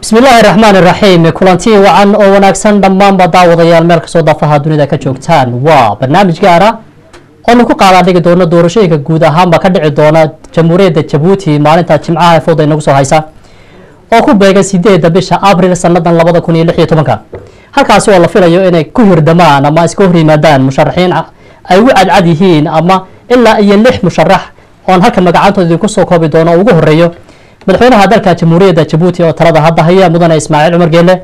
bismi illaahi raxmaan iraxiim kulanti wacan oo wanaagsan dhammaanba daawadayaal meel kastoo daafaha dunida ka joogtaan. Waa barnaamij gaara oo lagu qaadaa dhigi doono doorashooyinka guud ahaanba ka dhici doona jamhuuriyadda jabuuti maalinta jimcaha fowda inagu soo haysa oo ku beegan sideeda bisha abril sanadan labada kun iyo lix iyo tobanka. Halkaasi oo la filayo inay ku hirdamaan ama iska hor yimaadaan musharaxiin ay ugu cadcad yihiin ama ilaa iyo lix musharax oon halkan magacantooda idinku soo koobi doono oo ugu horeeyo madaxweynaha dalka jamhuuriyadda jabuuti oo talada hadda haya mudane ismaaciil cumar geele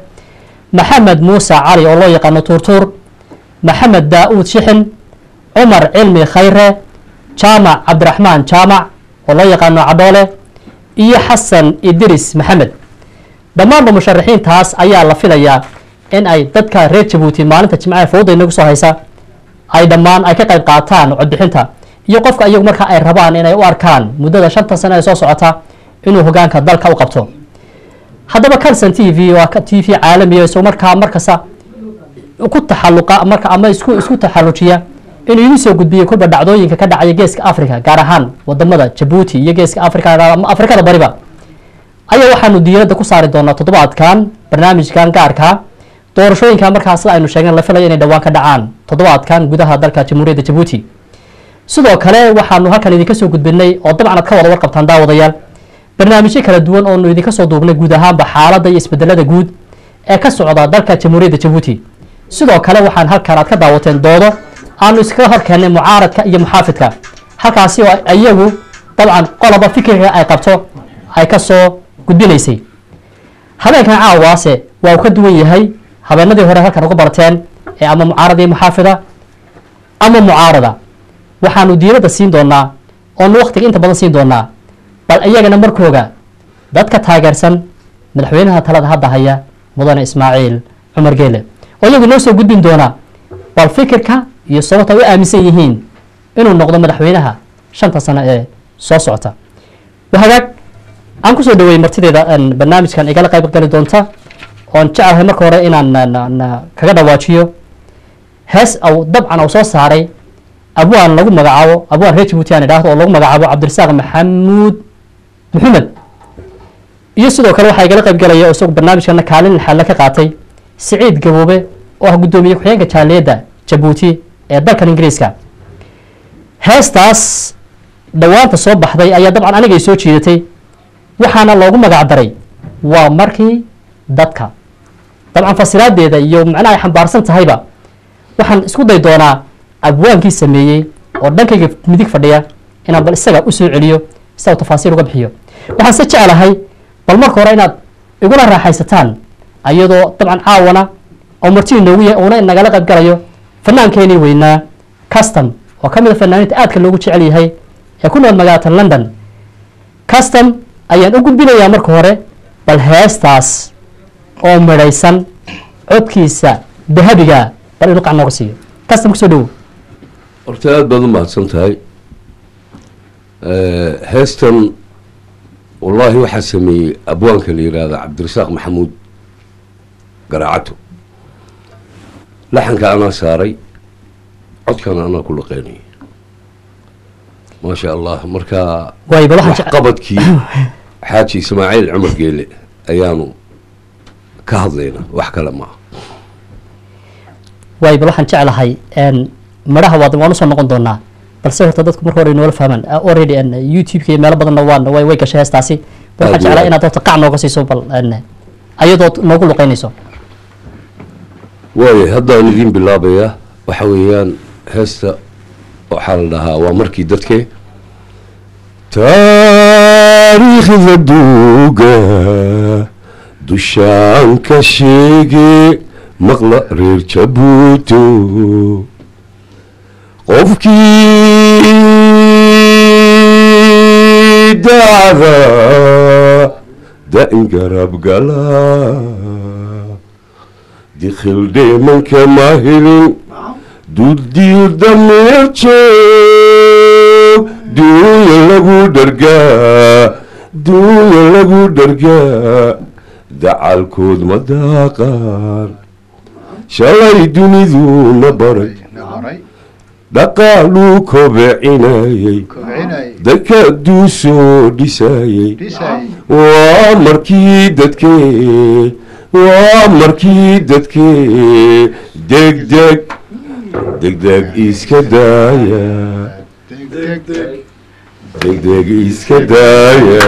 maxamed muuse cali oo loo yaqaano tuurtuur maxamed daa-uud shixin cumar cilmi khayre jaamac cabdiraxmaan jaamac oo loo yaqaano cadhoole iyo xasan idris maxamed. Dhammaanba musharaxiintaas ayaa la filayaa in ay dadka reer jabuuti maalinta jimcaha fowda inagu soo haysa ay dhammaan ay ka qayb qaataan codbixinta iyo qofka iyagu marka ay rabaan inay u arkaan muddada shanta sano ee soo socota inuu hogaanka dalka u qabto. Haddaba calson t v waa t v caalamiya isagoo markaa markasta ku taxaluqa marka ama isku isku taxalujiya inuu igu soo gudbiyo kulba dhacdooyinka ka dhacaya geeska africa gaar ahaan waddamada jabuuti iyo geeska africa ama afrikada bariba. Ayaa waxaanu diiradda ku saari doonaa toddobaadkan barnaamijkan gaarka doorashooyinka markaa sida aynu sheegeen la filaya inay dhowaan ka dhacaan toddobaadkan gudaha dalka jamhuuriyadda jabuuti. Sidoo kale waxaanu halkan idinka soo gudbinay oo dabcan ad ka wada warqabtaan daawadayaal barnaamijyo kala duwan oonu idinka soo duubnay guud ahaanba xaaladda iyo isbedelada guud ee ka socda dalka jamhuuriyadda jabuuti. Sidoo kale waxaan halkan aad ka daawateen doodo aanu iskaga horkeennay mucaaradka iyo muxaafidka. Halkaasi oo iyagu dabcan qoloba fikirka ay qabto ay ka soo gudbinaysay. Habeenkan caawaase waa uu ka duwan yahay habeenadii hore halkan uga barteen ee ama mucaarad muxaafida ama mucaarada. Waxaanu diiradda siin doonaa oonu waktiga inta badan siin doonaa bal iyagana markooga dadka taageersan madaxweynaha talada hadda haya mudane ismaaciil cumar geele oo iyagu noo soo gudbin doona bal fikirka iyo sababta u aaminsan yihiin inuu noqdo madaxweynaha shanta sano ee soo socota. Hagaag aan ku soo dhaweeyey martideeda barnaamijkan igala qayb gali doonta oon jecelahay marka hore inaan kaga dhawaajiyo. Hees aw dabcan u soo saaray abwaan lagu magacaabo abwaan reer jabuuti aan idhaahdo oo lagu magacaabo cabdirasaaq maxamuud maxamed iyo sidoo kale waxaa igala qayb galaya isagu barnaamijkana kaalin xalle ka qaatay siciid gaboobe oo ah guddoomiye ku-xigeenka jaaliyadda jabuuti ee dalkan ingiriiska. Heestaas dhowaanta soo baxday ayaa dabcan anigay soo jiidatay waxaana loogu magac daray waa markii dadka dabcan fasiraadeeda iyo macnaha ay xambaarsan tahayba waxaan isku day doonaa abwaankii sameeyey oo dhankayga midig fadhiya inaan bal isaga u soo celiyo isaga tafaasiir uga bixiyo waxaan se jeclahay bal marka hore inaad iguna raaxaysataan ayadoo dabcan caawana oo marti inoogu yahay uuna nagala qayb galayo fanaankeenii weynaa. Custom oo ka mid a fanaaniinta aadka loogu jecel yahay ee ku nool magaalada london. Custom ayaan u gudbinayaa marka hore bal heestaas oo midhaysan codkiisa dahabiga bal inuu qac nooga siiyo. Custom ku soo dhawo horta aada baad u mahadsan tahay heestan wallaahi waxaa sameeyey abwaanka la yidhaahda cabdirasaaq maxamuud garaacato laxanka anaa saaray codkana anaa ku laqeynaya maasha allah marka waxqabadkii xaaji ismaaciil cumar geele ayaanu ka hadlaynaa wax kale maaha waay bal waxaan jeclahay midhaha waad waan u soo noqon doonaa balse horta dadku marka hore inoola fahmaan. Already youtube-ka iyo meelo badanna waan way gashay heestaasi bal waxaan jeclahay inaad horta qac nooga siiso bal ayadoo noogu luqeynayso waaya haddaan idiin bilaabayaa waxa weeyaan heesta waxaa la dhahaa waa markii dadke taariikhda duuga dushaan ka sheege maqla reer jabuuto qofkii dacda da'in garab gala. Dikhil dheemanka ma helin dudiyo dameer joog duunya lagu dhargaa duunya lagu dhargaa dacalkood ma daaqaan shalay duniduna baray dhaqaaluu kobecinayay dadka duu soo dhisayay waa markii dadkee waa markii dadkee degdeg degdeg iska daaya degdeg iska daaya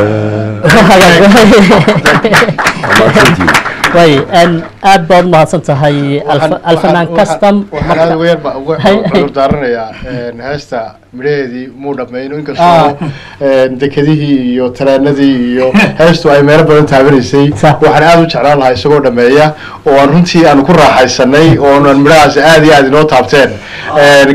aad baad umahadsan tahay alfanaan custom. yarba uga cudur daaranayaa heesta midhaheedii muu dhammayno inkastoo dekedihii iyo tareenadii iyo heestu ay meelo badan taabanaysay waxaan aada u jeclaan lahaa isagoo dhameeya oo aan runtii aanu ku raaxaysanay oonan midhahaasi aada iyo aada inoo taabteen.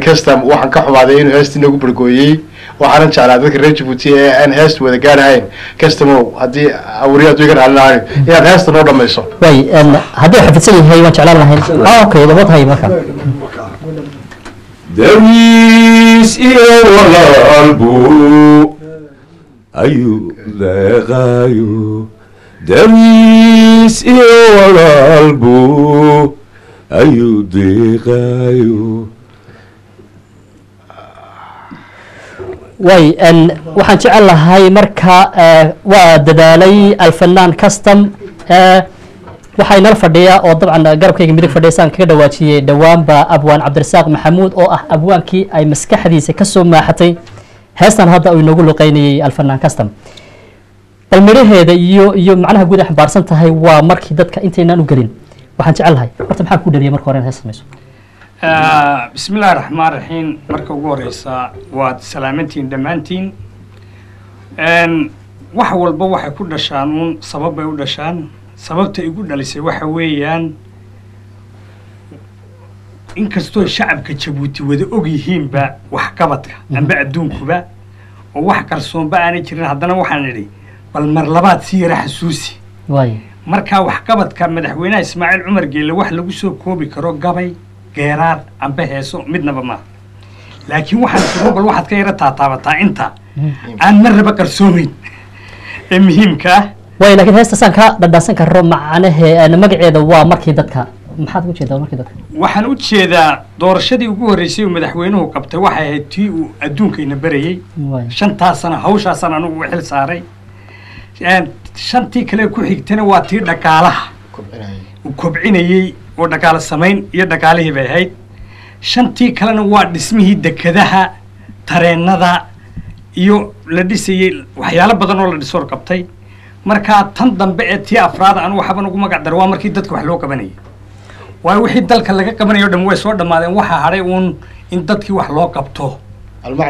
Custom waxaan ka xumaaday inuu heestii nagu bargooyey waxaanan jeclaa dadka reer jabuuti ee aan heesta wada gaarahayn customow haddii awriyaad iga raalinahayn inaad heesta noo dhamayso. Way haddii xafidsan yahay waan jeclaan lahayn. Okay dabad hay marka. Dawiis iyo walaalbu ayuu deeqaayo dawiis iyo walaalbu ayuu deeqaayo way waxaan jecel lahay marka waa dadaalay alfanaan custom waxaa inala fadhiya oo dabcan garabkayga midig fadhiisaan kaga dhawaajiyey dhowaanba abwaan cabdirasaaq maxamuud oo ah abwaankii ay maskaxdiisa ka soo maaxatay. Heestan hadda uu inoogu luqeynayay alfanaan custom. Bal midhaheeda iyo iyo macnaha guud ay xambaarsan tahay waa markii dadka intaynaan u gelin. Waxaan jecel lahay. Horta maxaa ku dhaliyay marka hore in hees samayso bismi illaahi raxmaan raxiim marka ugu horeysa waad salaamantihiin dhammaantiin. Wax walba waxay ku dhashaan uun sabab bay u dhashaan. Sababta igu dhalisay waxa weeyaan inkastoo shacabka jabuuti wada og yihiinba waxqabadka amba adduunkuba oo wax qarsoonba aanay jirin. Haddana waxaan idhi bal mar labaad si yara xasuusi. Markaa waxqabadka madaxweynaha ismaaciil cumar geelle wax lagu soo koobi karo gabay geeraar amba heeso midnaba maaha laakiin waxaan bal waxaad ka yara taataabataa inta. Aan marnaba qarsoomeyn ee muhiimka ah. Way laakiin heesta saan ka dhadhaasan karo macnahe magaceeda waa markii dadka. Maxaad uga jeedaa markii dadka? Waxaan u jeedaa doorashadii ugu horreysay uu madaxweynuhu qabtay waxay ahayd tii uu adduunkayna barayey way. Shantaa sana hawshaasaan anugu xil saaray. Shantii kale ku xigtana waa tii dhaqaalaha. Uu kobcinayey oo dhaqaalo samayn iyo dhaqaalihii bay ahayd. Shantii kalena waa dhismihii dekedaha tareennada iyo la dhisayey waxyaalo badan oo la dhisoor qabtay. Markaa tan dambe ee tii afraada anu waxaban ugu magac dara waa markii dadka wax loo qabanayay waayo wixii dalka laga qabanayo o dham way soo dhammaadeen waxaa hadhay uun in dadkii wax loo qabto.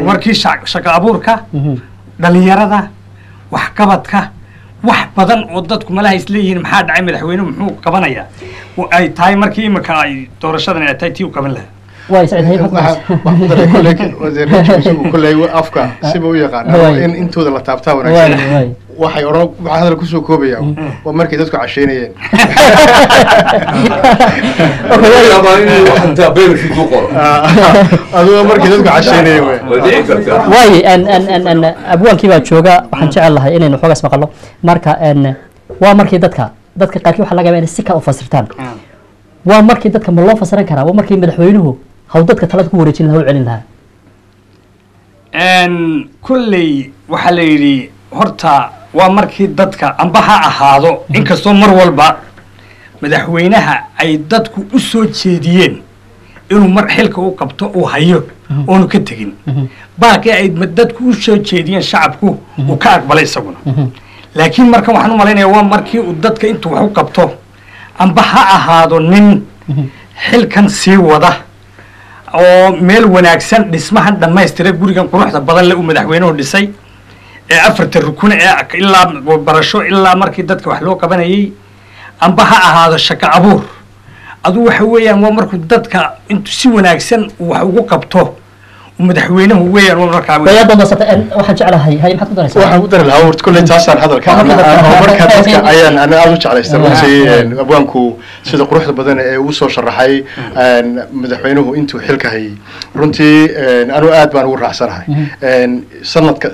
Markii sha- shaqo abuurka dhalinyarada waxqabadka wax badan oo dadku malaha isleeyihiin maxaa dhacay madaxweyne? Muxuu qabanayaa? Ay tahay markii imika ay doorashadan ay tahay tii u qaban lahaa afka siba u yaqaana in intooda la taabtaa wanaagsan waxay odhan waxaa hadal ku soo koobaya waa markay dadku casheynayeen. Aduga markay dadku casheynayeen wey waa dhici kartaa. Way n n n n abwaankii baa jooga waxaan jecel lahay inaynu xoogaas maqalno marka n waa markii dadka dadka qaarkii waxaa laga yaabaa inay si kale u fasirtaan. Waa markii dadka ma loo fasiran karaa? Waa markii madaxweynuhu haw dadka talada ku wareejin lahaa u celin lahaa. Kolley waxaa la yidhi horta waa markii dadka amba ha ahaado inkastoo mar walba madaxweynaha ay dadku u soo jeediyeen inuu mar xilka u qabto uu hayo oonu ka tegin. Baaqii ay dadku u soo jeediyeen shacabku uu ka aqbalay isaguna. Laakiin markan waxaan u malaynaya waa markii uu dadka intuu wax u qabto amba ha ahaado nin xilkan sii wada oo meel wanaagsan dhismahan dhammaystira gurigan quruxda badan le uu madaxweynuhu dhisay ee afarta rukun ee ilaa barasho ilaa markii dadka wax loo qabanayay amba ha ahaado shaqo abuur. Adu waxa weeyaan waa markuu dadka intuu si wanaagsan wax ugu qabto uu madaxweynuhu weeyaan markaa baad maasanta waxaan jeclahay hay maxaad ku daraysaa? Waxaan ku dari lahaa horta kolley taasaan hadalka Marka dadka- ayaan ana aada u jeclaystay runtii abwaanku sida quruxda badan ee uu soo sharaxay madaxweynuhu intuu xilka hayay runtii anu aad baan ugu raacsanahay. Sanadka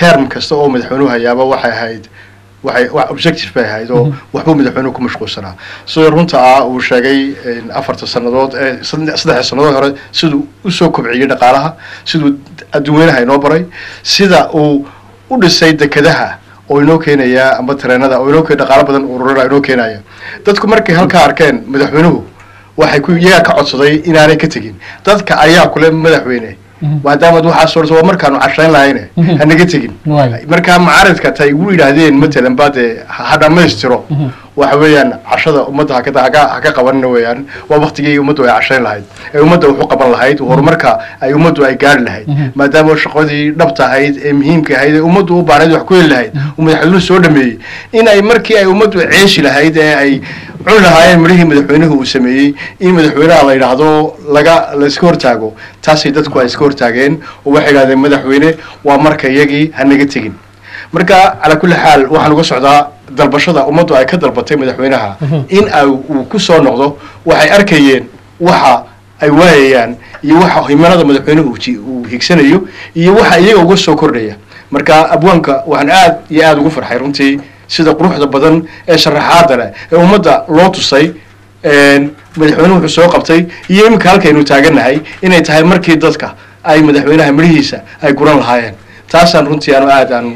term kasta oo madaxweynuhu hayaaba waxay ahayd waxay wax objective bay ahayd oo waxbuu madaxweynuhu ku mashquulsanaa. Sidoo runta ah uu sheegay afarta sannadood saddexda sannadood hore siduu u soo kobciyey dhaqaalaha siduu adduunweynaha inoo baray sida uu u dhisay dekedaha oo inoo keenaya amba tareenada oo inoo dhaqaalo badan ururada inoo keenaya. Dadku markay halkaa arkeen madaxweynuhu waxay ku iyagaa ka codsaday inaanay ka tegin. Dadka ayaa kule madaxweyne maadaama waxaas orta waa markaanu cashayn lahayne hanaga tegin. Markaa macaaridka tay ugu yidhaahdeen matalan ba dee ha dhammaystiro. Waxa weeyaan cashada ummadda haka haka qabanina weeyaan waa waktigii ummaddu ay cashayn lahayd. Ee ummadda wuxu qaban lahayd horumarka ay ummaddu ay gaari lahayd. Maadaama shaqadii dhabta ahayd ee muhiimka ahayd ee ummaddu u baanayd wax ku heli lahayd. Uu madaxweynuhu soo dhameeyey. In ay markii ay ummaddu ceeshi lahayd ee ay cuni lahaayeen midhihii madaxweynuhu uu sameeyey in madaxweynaha la yidhaahdo laga la iska hortaago taasay dadku ay iska hortaageen oo waxay yidhahdeen madaxweyne waa marka iyagii hanaga tegin. Marka calaa kulli xaal waxaan uga socdaa dalbashada ummaddu ay ka dalbatay madaxweynaha. In ay uu ku soo noqdo waxay arkayeen waxa ay waayayaan iyo waxa himanada madaxweynuhu uu higsanayo iyo waxa iyaga uga soo kordhaya. Marka abwaanka waxaan aad iyo aada ugu farxay runtii sida quruxda badan ee sharaxaada leh ee ummadda loo tusay madaxweynuhu wuxuu soo qabtay iyo iminka halkaynu taagannahay inay tahay markii dadka ay madaxweynaha midhihiisa ay guran lahaayeen. Taasaan runtii anu aad aan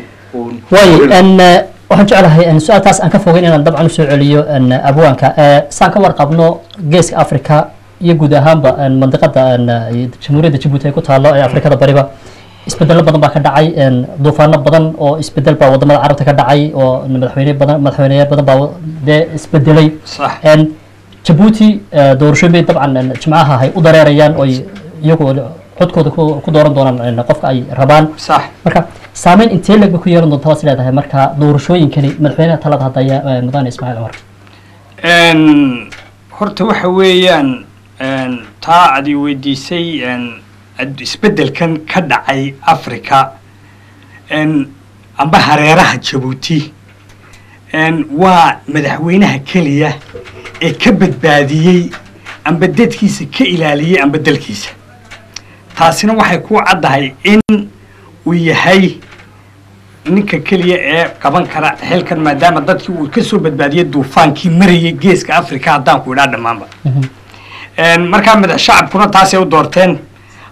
waxaan jeclahay su'aaltaas aan ka fogeyn inaan dabcan u soo celiyo abwaanka saan ka warqabno geeska africa iyo guud ahaanba mandiqada jamhuuriyadda jabuuti ay ku taalo ee afrikada bariba isbedelo badan baa ka dhacay duufaano badan oo isbeddel baa waddamada carabta ka dhacay oo madaxweyne badan madaxweyneyaal badan baa dee isbedelay. Jabuuti doorashooyin bay dabcan jimcaha ay u dareerayaan oo iyagu codkooda ku dooran doonaan qofka ay rabaan. Marka saameyn intee leg bay ku yeelan doonta waas leedahay marka doorashooyinkani madaxweynaha talada hadaya mudane ismaaciil cumar. Horta waxa weeyaan taa adi weydiisay isbeddelkan ka dhacay africa amba hareeraha jabuuti waa madaxweynaha keliya ee ka badbaadiyey amba dadkiisa ka ilaaliyey amba dalkiisa. Taasina waxay ku caddahay in uu yahay ninka keliya ee qaban kara xilkan maadaama dadkii uu ka soo badbaadiyey duufaankii marayay geeska africa haddaan ku idhaa dhammaanba. Markaa madax shacabkuna taasay u doorteen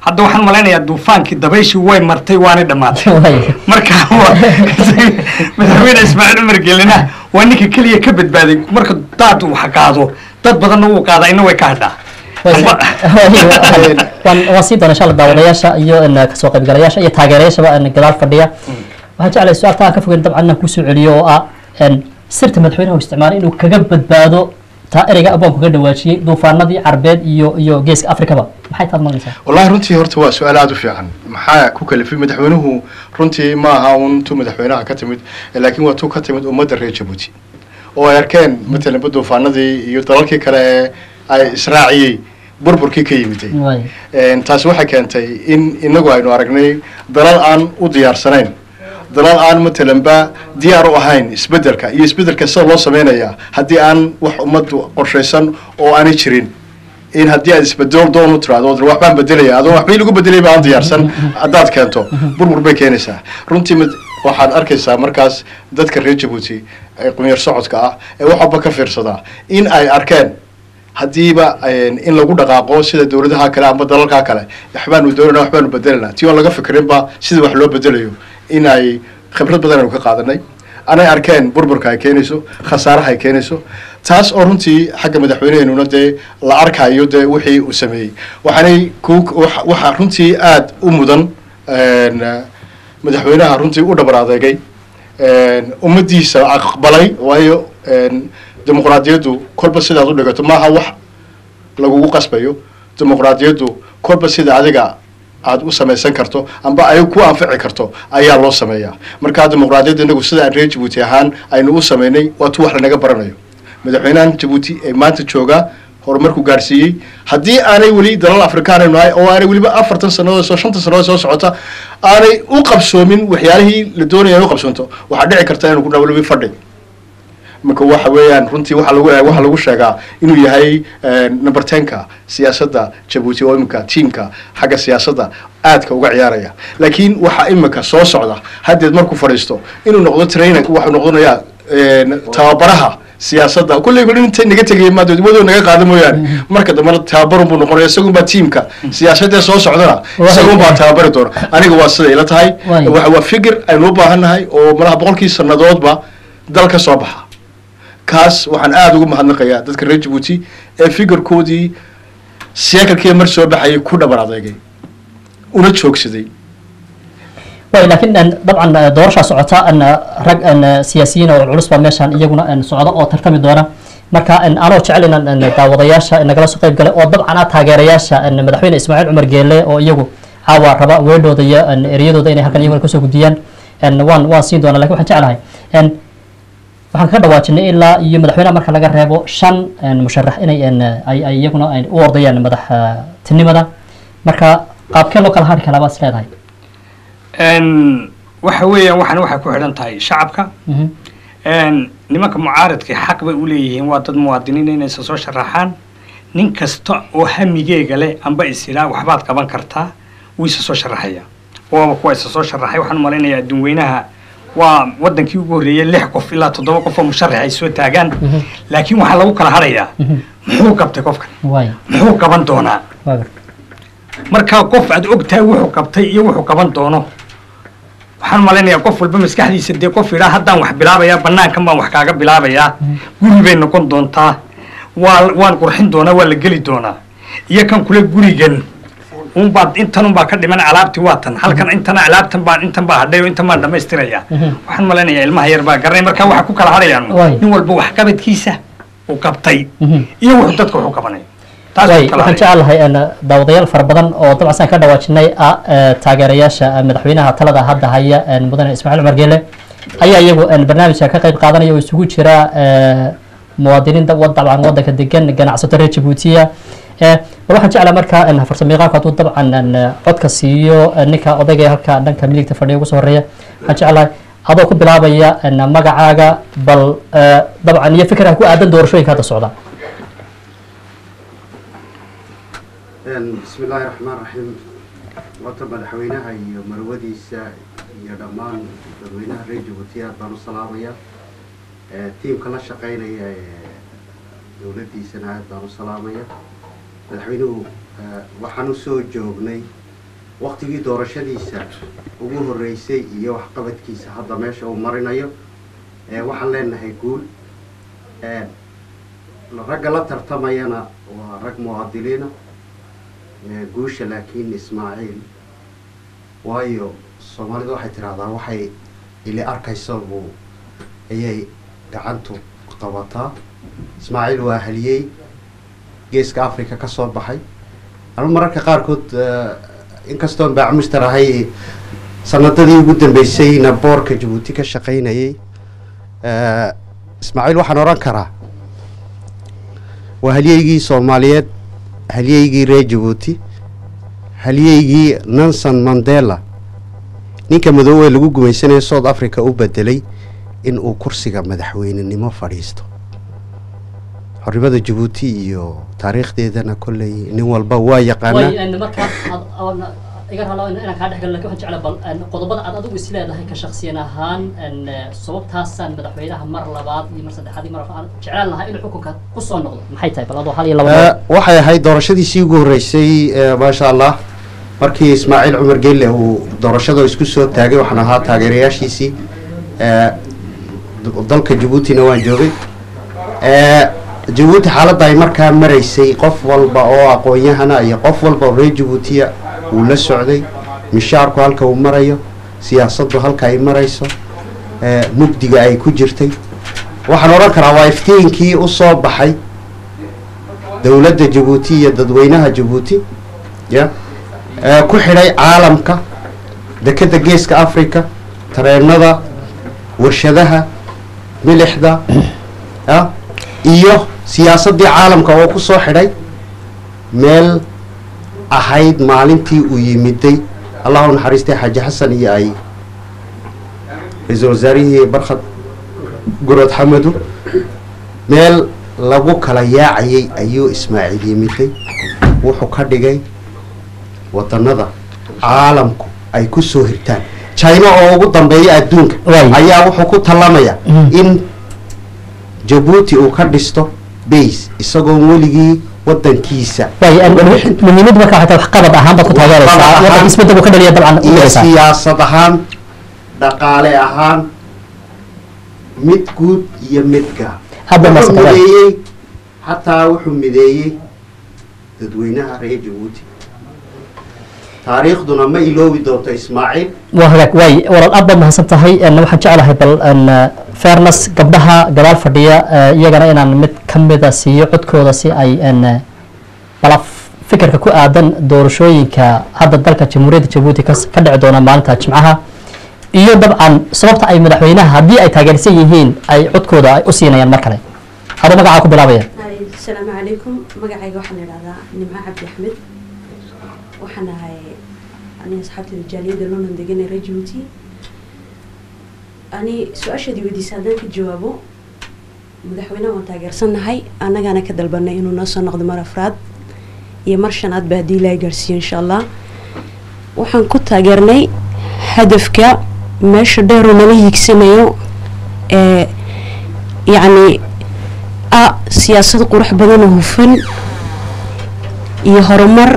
hadda waxaan malaynayaa duufaankii dabayshii way martay waanay dhammaatay. Marka madaxweyne ismaaciil cumar gelina waa ninka keliya ka badbaaday. Marka daad uu qaado dad badanna wuu qaadaa ina way ka hadhaa waan sii doona insha alla daawadayaasha iyo ka soo qaybgalayaasha iyo taageerayaashaba gadaal fadhiya. Waxaan jeclahay su'aalta aan ka fogeyn dabcan inaan ku soo celiyo oo ah sirta madaxweynaha uu isticmaalay inuu kaga badbaado taa ereyga abwaanku ka dhawaajiyey duufaanadii carbeed iyo iyo geeska africaba maxay taad malaysaa wallahi runtii horta waa su'aal aada u fiican. Maxaa ku kalifay madaxweynuhu? Runtii ma aha un tu madaxweynaha ka timid laakiin waa tu ka timid ummadda reer jabuuti. Oo ay arkeen matalanba duufaanadii iyo dalalkii kale ee ay israaciyey burburkii ka yimiday taasi waxay keentay in inagu aynu aragnay dalal aan u diyaarsanayn dalal aan matalanba diyaar u ahayn isbeddelka iyo isbeddelka sida loo sameynaya haddii aan wax ummaddu qorshaysan oo aanay jirin. In haddii aad isbeddel doon u tiraado waxbaan bedelaya adoo waxbii lagu bedelaya aan diyaarsan haddaad keento burbur bay keenaysaa. Runtii waxaad arkaysaa markaas dadka reer jabuuti ee qunyar socodka ah ee wax walba ka fiirsadaa in ay arkeen haddiiba in lagu dhaqaaqo sida dowladaha kale amba dalalkaa kale waxbaanu doonana waxbaanu bedelana ti oon laga fikirinba sida wax loo bedelayo in ay khibrad badan aynu ka qaadanay. Anay arkeen burburka ay keenayso khasaaraha ay keenayso. Taas oo runtii xagga madaxweyneheenuna dee la arkayo dee wixii uu sameeyey. Waxaanay ku runtii aada u mudan madaxweynaha runtii u dhabar adeegay ummaddiisa aqbalay waayo dimuqraadiyaddu kolba sidaad u dhigato maaha wax lagugu qasbayo. Dimuqraadiyaddu kolba sida adiga aada u samaysan karto amba ay ku anfici karto ayaa loo sameeyaa. Markaa dimuqraadiyadda inagu sida aan reer jabuuti ahaan aynu u sameynay waa tu wax lanaga baranayo. Madaxweynahan jabuuti ee maanta joogaa horumarku gaarsiiyey. Haddii aanay weli dalal afrikaan aynu nahay oo aanay weliba afartan sannadood soo shantan sannadood soo socota aanay u qabsoomin waxyaalihii la doonaya in qabsoonto waxaa dhici karta inuu ku dhaw weliba fadhi marka waxa weeyaan runtii waxa lagu waxa lagu sheegaa inuu yahay number tenka siyaasadda jabuuti oo imika tiamka xagga siyaasadda aadka uga ciyaaraya. Laakiin waxa imika soo socda haddeed markuu fadhiisto inuu noqdo trainer waxuu noqonayaa tababaraha siyaasadda. Kulleyba dhin intay naga tegaya maanta wadoo naga qaada mooyaane. Marka dambena tababarun buu noqonaya isagunbaa tiimka siyaasadee soo socdana isagunbaa tababari doona. Aniga waa siday ila tahay. Waa fikir aynu u baahannahay oo malaha boqolkii sanadoodba dal ka soo baxa kaas waxaan aada ugu mahadnaqayaa dadka reer jabuuti ee fikirkoodii seekalkii mar soo baxayay ku dhabar adeegay una joogsaday. Way laakiin en, dabcan eh, doorashaa socota en, rag siyaasiyiin oo culus baa meeshan iyaguna socda oo tartami doona. Marka anoo jecel inaan daawadayaasha nagala soo qayb galay oo dabcan ah taageerayaasha madaxweyne ismaaciil cumar geele oo iyagu caawa raba weedhooda iyo ereyadooda inay halkan iyaguna ka soo gudiyaan waan waan siin doonaa laakiin waxaan jeclahay waxaan ka dhawaajinay ilaa iyo madaxweynaha marka laga reebo shan musharax inay ay iyaguna ay u ordayaan madaxtinimada marka qaabkee loo kala hadhi karaa baad is leedahay waxa weeyaan waxaan waxay ku xidhan tahay shacabka. Mhm. Nimanka mucaaradka xaq bay u leeyihiin waa dad muwaadiniin inay isa soo sharaxaan. Nin kasta oo hamigeega leh amba is idhaa waxbaad qaban kartaa wuu isa soo sharaxaya waaba kuwa isa soo sharaxay waxaan u malaynayaa adduun weynaha waa wadankii ugu horreeyay lix qof ilaa toddoba qof oo musharax ay soo taagaan. Laakiin waxaa lagu kala hadhayaa muxuu qabtay qofkan? Muxuu qaban doonaa? Waa garta marka qof aad og tahay wuxuu qabtay iyo wuxuu qaban doono. Waxaan malaynayaa qof walba maskaxdiisa dee qof idhaa haddaan wax bilaabayaa banaankan baan wax kaaga bilaabayaa. Guri bay noqon doontaa. Waa waan qurxin doonaa waa la geli doonaa. Iyo kan kule gurigan unbaad intan unbaa ka dhiman alaabtii waa tan. Halkan intana alaabtan baan intan baa hadhay oo intan baan dhamaystirayaa waxaan malaynayaa ilmaha yar baa garanay marka waxaa ku kala hadhayaan nin walba waxqabadkiisa uu qabtay Mhm. iyo wuxuu dadka wuxuu qabanayo waxaan jecelahay en, daawadayaal fara badan oo dabcan saan ka dhawaajinay ah eh, taageerayaasha eh, madaxweynaha talada hadda haya mudane ismaaciil cumar geele ayaa iyagu barnaamijka ka qayb qaadanaya oo isugu jira eh, muwaadiniinta wa- dabcan wadanka degan ganacsato reer jabuutiya. Eh, waxaan jeclahay marka en, farsamayaqaanku hadduu dabcan en, codka siiyo eh, ninka odayga halka dhanka midigta fadhiya ugu soo horreeya waxaan jeclahay adoo ku bilaabaya magacaaga bal eh, dabcan iyo fikirka ku aadan doorashooyinka hadda socda. Bismi illaahi raxmaan raxiim wata madaxweynaha iyo marwadiisa iyo dhammaan dadweynaha reer jabuuti aad baan u salaamaya Eh, tiimka la shaqeynaya ee dowladdiisana aad baan u salaamaya madaxweynuhu waxaan u soo joognay waktigii doorashadiisa ugu horreysay iyo waxqabadkiisa hadda meesha uu marinayo waxaan leenahay guul ragga la tartamayana waa rag muwaadiliina guusha laakiin ismaaciil. Waayo soomaalidu waxay tidhahdaa waxay ili arkayso buu ayay gacantu qabataa ismaaciil waa haliyey geeska africa ka soo baxay. Anu mararka qaarkood eh, inkastoon baacmushtar ahay sanadadii ugu dambeysayna boorka jabuuti ka shaqaynayay. Eh, ismaaciil waxaan odhan karaa waa halyeygii soomaaliyeed halyeygii reer jabuuti halyeygii nelson mandela. Ninka madoobee lagu gumaysanaya south africa u bedelay in uu kursiga madaxweynenimo fadhiisto xornimada jabuuti iyo taariikhdeedana kolley nin walba waa yaqaanaa. Iga ralo inaan kaa dhexgalo laakiin waxaan jeclaa bal qodobada aad adigu is leedahay ka shaksiyan ahaan eh, sababtaasaan madaxweynaha mar labaad iyo mar saddexaad iyo mar afraad aan jeclaan lahaa inuu xukunka ku soo noqdo. Maxay tahay bal adoo hal iyo laba Eh, waxay ahayd doorashadiisii ugu horreysay eh, maasha allah markii ismaaciil cumar gelle uu doorashada isku soo taagay waxaan ahaa taageerayaashiisii dalka jabuutina waan joogay jabuuti xaaladda ay markaa maraysay qof walba oo aqoon-yahana iyo qof walba oo reer jabuutiya uu la socday mishaarku halka uu marayo siyaasaddu halka ay marayso mugdiga ay ku jirtay. Waxaan odhan karaa waa iftiinkii u baxay dowladda jabuuti iyo dadweynaha jabuuti ya ku xidhay caalamka dekeda geeska africa tareenada warshadaha milixda iyo siyaasaddii caalamka oo ku soo xidhay meel ahayd maalintii uu yimiday. Allah u naxariistay xaaji xasan iyo ay ra'iisul wasaarihii barkhad gurad xamadu. Meel lagu kala yaacayay ayuu ismaaciil yimiday. Wuxuu ka dhigay wadanada caalamku ay ku soo hirtaan. China oo ugu dambeeya adduunka ayaa wuxuu ku tallamaya Mhm. in jabuuti uu ka dhisto base isagoon weligii wadankiisa waay muhiimadu marka wax ahaan baad ku taageeraysaa. Qabad ahaan. wadanka isbeddel uu ka dhaliya dabcan u iyo dhigaysaa siyaasad ahaan dhaqaale ahaan mid guud iyo mid gaar. Hadda wuxuu mideeyey xataa wuxuu mideeyey dadweynaha reer jabuuti taariikhduna ma iloobi doonto ismaaciil? Waa hagaag. Waay walaal aad baad mahadsan tahay waxaan jeclahay bal fairness gabdhaha gadaal fadhiya iyagana inaan mid ka mida siiyo codkooda si ay bala fikirka ku aadan doorashooyinka hadda dalka jamhuuriyadda jabuuti ka dhici doona maalinta jimcaha iyo dabcan sababta ay madaxweynaha haddii ay taageersan yihiin ay codkooda ay u siinayaan mar kale. Adoo magacaa ku bilaabaya. Asalaamu calaykum. Magacayga waxaan idhahdaa nimco cabdi axmed. Waxaan ahay ani asxaabtayda jaaliyadda london degan ee reer ani su'aashaadii weydiisa haddaan ka jawaabo madaxweynaha waan taageersannahay annagaana ka dalbanay inuu noo soo noqdo mar afraad iyo mar shanaad ba haddii ilaahay gaarsiiyo insha allah waxaan ku taageernay hadafka meesha dheeroo nala hiigsanayo ee yacni ah siyaasad qurux badan oo hufan iyo horumar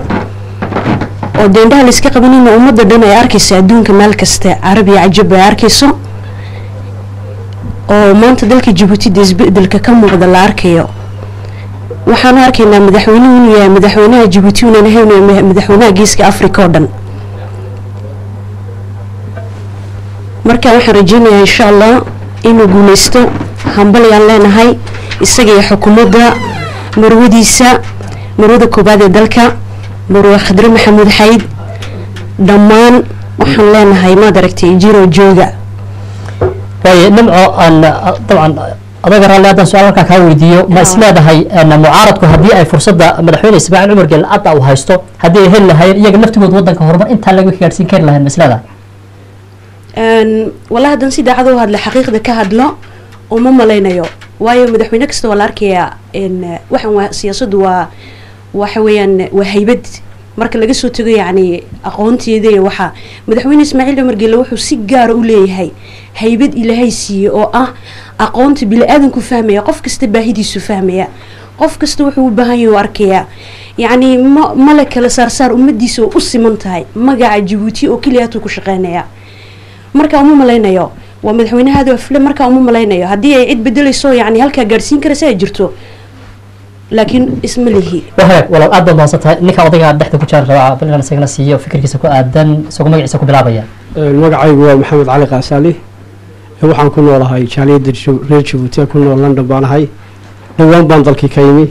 oo deendhaha la iska qabanina ummadda dhan ay arkayso adduunka meel kaste carabiya cajab ay arkayso oo maanta dalka jabuuti dee isbeddelka ka muuqda la arkayo. Waxaan arkaynaa madaxweynuhu inuu yahay madaxweynaha jabuuti unan ahayn madaxweynaha geeska africa oo dhan. Marka waxaan rajeynayaa insha allah inuu guuleysto hambalyaan leenahay isaga iyo xukuumadda marwadiisa marwada koobaad ee dalka marwe khadre maxamuud xayd. Dhammaan waxaan leenahay maad aragtay jiro jooga. Waaye nimco aan dabcan adaga raalli haddaan su'aal halkaa kaa weydiiyo ma is leedahay en mucaaradku haddii ay fursadda madaxweyne ismaaciil cumar gel adda uu haysto haddii ay heli lahaayeen iyaga naftigood waddanka horumar intaa laga gaadhsiin kari lahayn ma is leedahay? Haddaan si daacada u hadla xaqiiqda ka hadlo uma malaynayo. Waayo madaxweyne kasta waa la arkayaa waxaan waa siyaasaddu waa waxa weeyaan waa haybad. Marka laga soo tago yacni aqoonteeda iyo waxaa madaxweyne ismaaciil cumar gelle wuxuu si gaara u leeyahay haybad ilaahay siiye oo ah aqoonta bili-aadanku fahmaya qof kasta baahidiisu fahmaya qof kasta wuxuu u baahan yahay u arkayaa. Yacni ma male kala saarsaar ummadiisa oo u siman tahay magaca jabuuti oo keliyaatu ku shaqeynaya. Marka uma malaynayo waa madaxweynahaada afle markaa uma malaynayo. Haddii ay cid bedelayso yani halkaa gaadhsiin karaysa ay jirto laakiin isma lihi waa hagaag walaal aad baad mahadsan tahay ninka odayga dhexda ku jira rabaa bal inaan isagana siiyo fikirkiisa ku aadan isagoo magaciisa ku bilaabaya magacaygu waa maxamed cali kaasaali waxaan ku noolahay jaaliyadda reer jabuuti ee ku nool london baan ahay dhowaan baan dalkii ka yimi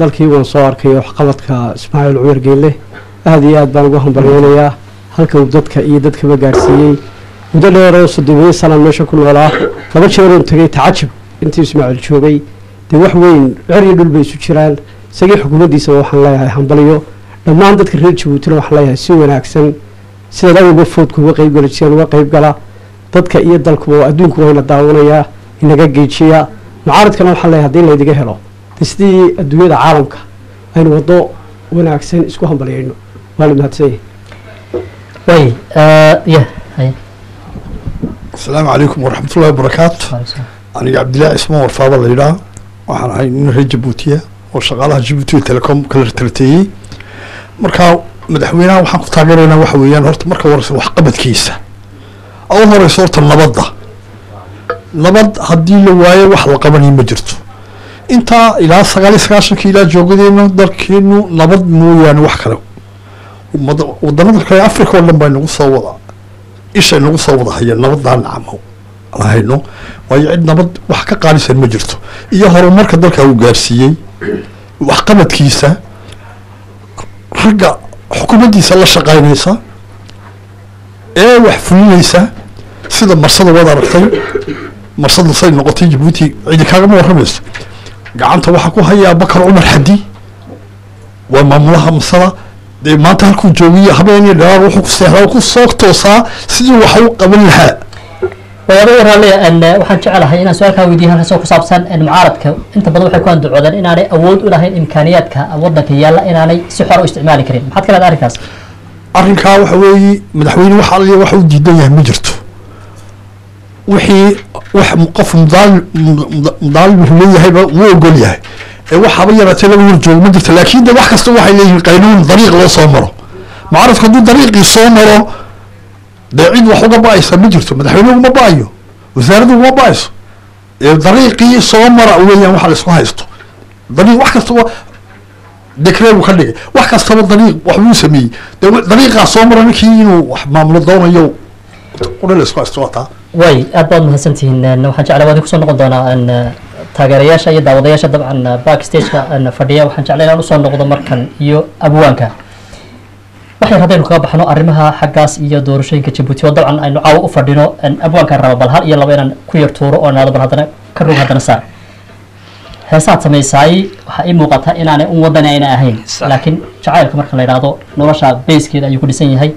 dalkii waan soo arkay waxqabadka ismaaciil cumar geelle aada iyo aad baan ugu hambalyeynayaa halka uu dadka iyo dadkaba gaadhsiiyey muddo dheer oo soddobiyey sanaan meesha ku noolaa laba jeeroon tegay tacajub intii ismaaciil joogay dee wax weyn cer iyo dhul bay isu jiraan. Isagii xukuumaddiisaba waxaan leeyahay hambalyo. Dhammaan dadka reer jabuutina waxaan leeyahay si wanaagsan. Sidaad awalba foodka uga qayb gala jireen uga qayb gala. Dadka iyo dalkuba waa adduunku wayna daawanayaa inaga geejiya mucaaradkana waxaan leeyahay haddii laydiga helo. De sidii adduunyada caalamka aynu waddo wanaagsan isku hambalyayno. Waa la mahadsan yahay way ya haye asalaamu calaykum waraxmat ullahi wabarakaatu aniga cabdillaahi ismaan warfaaba la yidhaah waxaan ahay nin reer jabuutiya oo shaqaalaha jabuuti telecom kala tarteeyey marka madaxweynaha waxaan ku taageeraynaa waxa weeyaan horta marka horeysa waxqabadkiisa u horeysa horta nabadda. Nabad haddii la waayo wax la qabanaya ma jirto. Intaa ilaa sagaal iyo sagaashankii ilaa joogadeena dalkeenu nabad mooyaane wax kale. Wad- wadanada kale africa oo dhan baa nagu soo wada ishay nagu soo wada hayeen nabadaan nacamo hayno waayo cid nabad wax ka qaalisan ma jirto. Iyo horumarka dalka uu gaarsiiyey waxqabadkiisa ragga xukuumaddiisa la shaqaynaysa ee wax fulinaysa sida marsada waad aragtay marsada say noqotay jabuuti cidi kaagama warramayso. Gacanta waxaa ku hayaa bakar cumar xadi. Waa maamulaha masada dee maanta halkuu joogiyo habeen iyo dhalaal wuxuu ku seexdaa ku soo toosaa sidii wax u qaban lahaa adiga raalli en waxaan jecelahay inaan su'aalkaa weydiiyo halkaasoo ku saabsan mucaaradka. Inta badan waxay ku andacoodeen inaanay awood u lahayn imkaaniyaadka waddanka yaalla inaanay si xor u isticmaali karin. Maxaad ka leedahay arrinkaas? Arrinkaa waxa weeye madaxweyne waxa alliya wax u diidan yahay ma jirto. Wixii wax qof mudaalib wuxuu leeyahayba wuu ogol yahay. Ee waxaaba yaratee laga warjoogo ma jirto laakiin de wax kasta waxay leeyihiin qaynuun dariiq loo soo maro. Mucaaradku hadduu dariiqii soo maro dee cid wax uga ba'aysa ma jirto madaxweynuhu ma ba'ayo wasaaraddu ma ba'ayso. Dariiqii soo mara weeyaan waxa la isku haysto. Dariiq wax kastaba dekreed buu ka dhigay. Wax kastaba dariiq waxbuu sameeyey. De dariiqaa soo mara ninkii inuu wax maamulo doonayo qura la isku haysto waa taa. Way aad baad mahadsantihiin waxaan jeclaa waadi ku soo noqon doonaa taageerayaasha iyo daawadayaasha dabcan backstageka fadhiya. Waxaan jeclay inaan u soo noqdo markan iyo abwaanka waxyar haddaynu kaga baxno arrimaha xaggaas iyo doorashooyinka jabuuti oo dabcan aynu caawa u fadhino abwaankaan raba bal hal iyo laba inaan ku yar tuuro oo naado bal haddana ka rog haddana saar. Heesaad samaysaay waxaa ii muuqata inaanay un wadani ayna ahayn laakiin jacaylka marka la yidhaahdo nolosha bayskeeda ayuu ku dhisan yahay.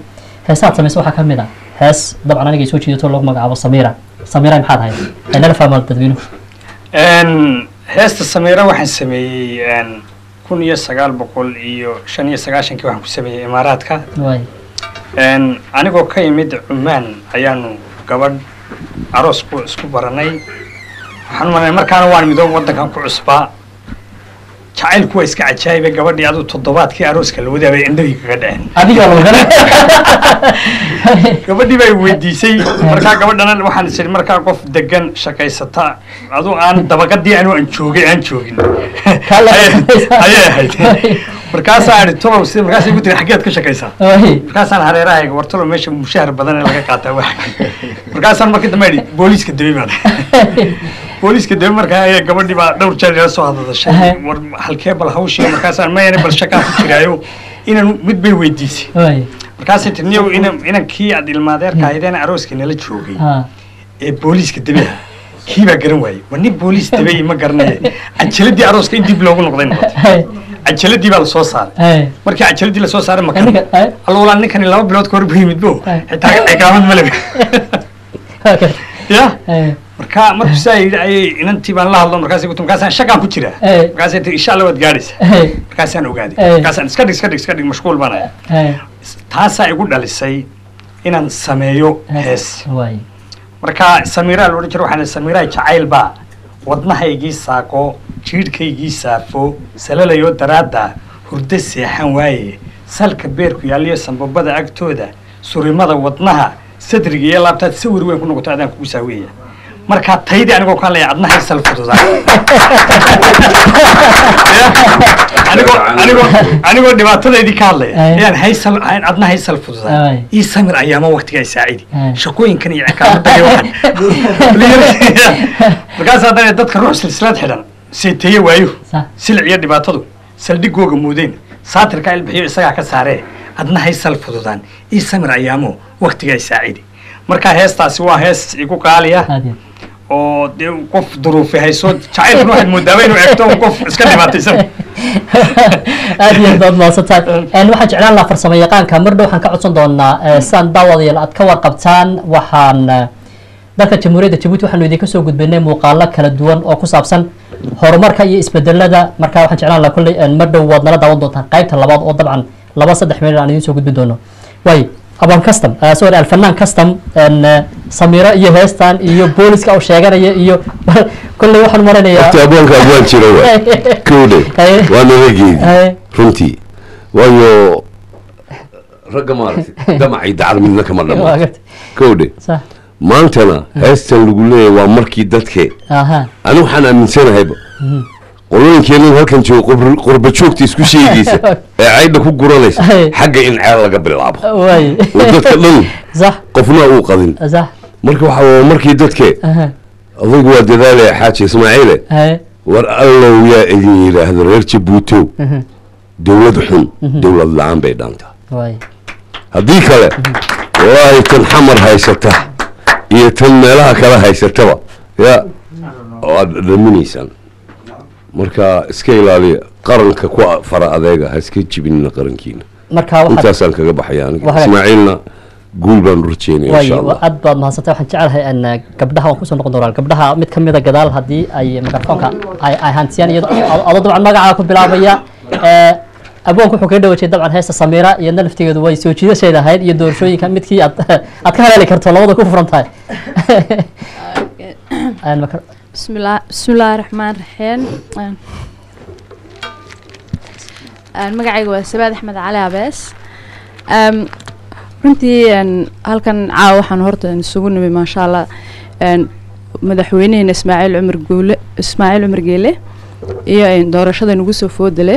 Heesaad samaysa waxaa ka mid ah hees dabcan anigay soo jiidato lagu magacaabo samira. Samira maxaad ahayd? Nala fahmaa dadweynuhu. Heesta samira waxaan sameeyey kun iyo sagaal boqol iyo shan iyo sagaashankii waxaan ku sameeyey imaaraadka. Anigoo ka yimid cumaan ayaanu gabadh aroos ku isku baranay. Waxaan umalnay markaana waan midoob waddankan ku cusbaa jacaylku waa iska cajaayibay gabadhii aduu toddobaadkii arooska la wadaabay indhahii kaga dhaceen gabadhii bay weydiisay markaa gabadhana waxaan is markaa qof degan shaqaysata aduu aan dabaqadii anu aan joogay aan joogin. Ayay ahayd markaasaa idhi tolow sida markaasay ku tiri xaggeed ka shaqaysaa markaasaan hareerahayga war tolow meesha mushahar badan ee laga qaataa wax markaasaan markii dambe booliiska debay baan booliiska debe markaa ayaa gabadhii baa dhowr jeer ila soo hadladashay war halkee bal hawshii markaasaan mayana bal shakaa ku jiraayo inan mid bay weydiisay. Markaasay tiri niyow inan inankii aad ilmaadeerka ahaydeen arooskii nala joogay. Ee booliiska debeha kii baa garan waayey. War nin booliis debey ma garanaye cajaladii arooska in dib loogu noqday noqotay. Cajaladii baa la soo saaray. Markii cajaladii la soo saaray makan alwalaa ninkani laba bilood ka hor bu yimid bo xitaa ciqaamad male ya marka markuu saa yidhi ayay inantii baan la hadlo markaasay kutu markaasaan shakaan ku jiraa markaasay tiri insha allah waad gaadhaysa. Markaasaan ogaaday markaasaan iska dhig iska dhig iska dhig mashquul baan ayaa taasaa igu dhalisay inaan sameeyo hees. Marka samiiraa la odhan jiro waxaan samiiraa jacayl baa wadnahaygii saaqo jiidhkaygii saafo salalayo daraadda hurdo seexan waaye. Salka beerku yaalliyo sambabada agtooda surimada wadnaha sadriga iyo laabtaad sawir weyn ku noqoto adaan kugu saaweeya markaa taydii anigoo kaan leeya adna haysal fududaa anigoo anigoo anigoo dhibaatadaydii ka hadlaya. Ayaan haysal adna haysal fududaa ii samir ayaama waktigaa saacidi. Shaqooyinkan iyo ciqaamada iyo waxan markaas haddana dadka ruux silsilad xidhan seeteeye waayo. Silic iyo dhibaatadu saldhigooga muudeen. Saatirkaa ilbixiyo isagaa ka saaree adna haysal fududaan ii samir ayaamo waktigaa saacidi. Marka heestaasi waa hees igu qaaliya oo dee qof duruufi hayso jacaylkuna waxaad moodaaba inuu eegto un qof iska dhibaataysan. Aad iyo aad baad mahadsantahay waxaan jeclaan lahaa farsamo yaqaanka. Mar dhow waxaan ka codsan doonaa sidaan daawadayaal aad ka warqabtaan. Waxaan dalka jamhuuriyadda jabuuti waxaanu idinka soo gudbinay muuqaalo kala duwan oo ku saabsan horumarka iyo isbedelada marka waxaan jeclaan lahaa kolley mar dhow waad nala daawan doontaan. Qaybta labaad oo dabcan laba saddex meel aan idiin soo gudbin doono. Waay abaan custom sorry alfanaan custom samiro iyo heestan iyo booliska oo sheeganaya iyo kolley waxaan maranayaa abwaanka abwaan jira wa. Kowdhe waa nalageedi runtii waayo ragga maaragtay damacay dacar midna kama dhama kowdhe maantana heestan lagu leeyahay waa markii dadke. Ani waxaan aaminsanahyba qolooyinkeenan halkan joogo qurba joogta isku sheegaysa ee caydha ku guranaysa xagga in ceel laga bilaabo oo dadka dhan qofna uu qadin marka waxa waa markii dadke adigu waa dadaalaya xaaji ismaaciile war allow yaa idin yidhaahdo reer jabuutow dowlad xun dowlad la'aan bay dhaantaa haddii kale. Wallaahi tan xamar haysata iyo tan meelaha kale haysataba ya waad dhaminaysaan marka iska ilaaliya qaranka ku fara adeega ha iska jibinina qarankiina. Intaasaan kaga baxaya ismaaciilna guul baan u rajeynaya insha allah. aad baad mahadsantay waxaan jecelahay an gabdhaha waan ku soo noqon doonaa. Gabdhaha mid ka mida gadaal haddii ay mikrofoonka ay hantiyaan iyado adoo dabcan magacaa ku bilaabaya. Abwaanku wuxuu kaga dhawajiyay dabcan heesta samiira iyo naftigeedu way soo jiidashay lahayd iyo doorashooyinka midkii aad aad ka haleeli karto labada ku furan tahay bismillah bismillaahi raxmaan raxiim magacayga waa sabaad axmed cali abees runtii halkan caawa waxaan horta isugu nimi maasha allah madaxweyneheena ismaaciil cumar guule ismaaciil cumar geele iyo doorashada nagu soo foodale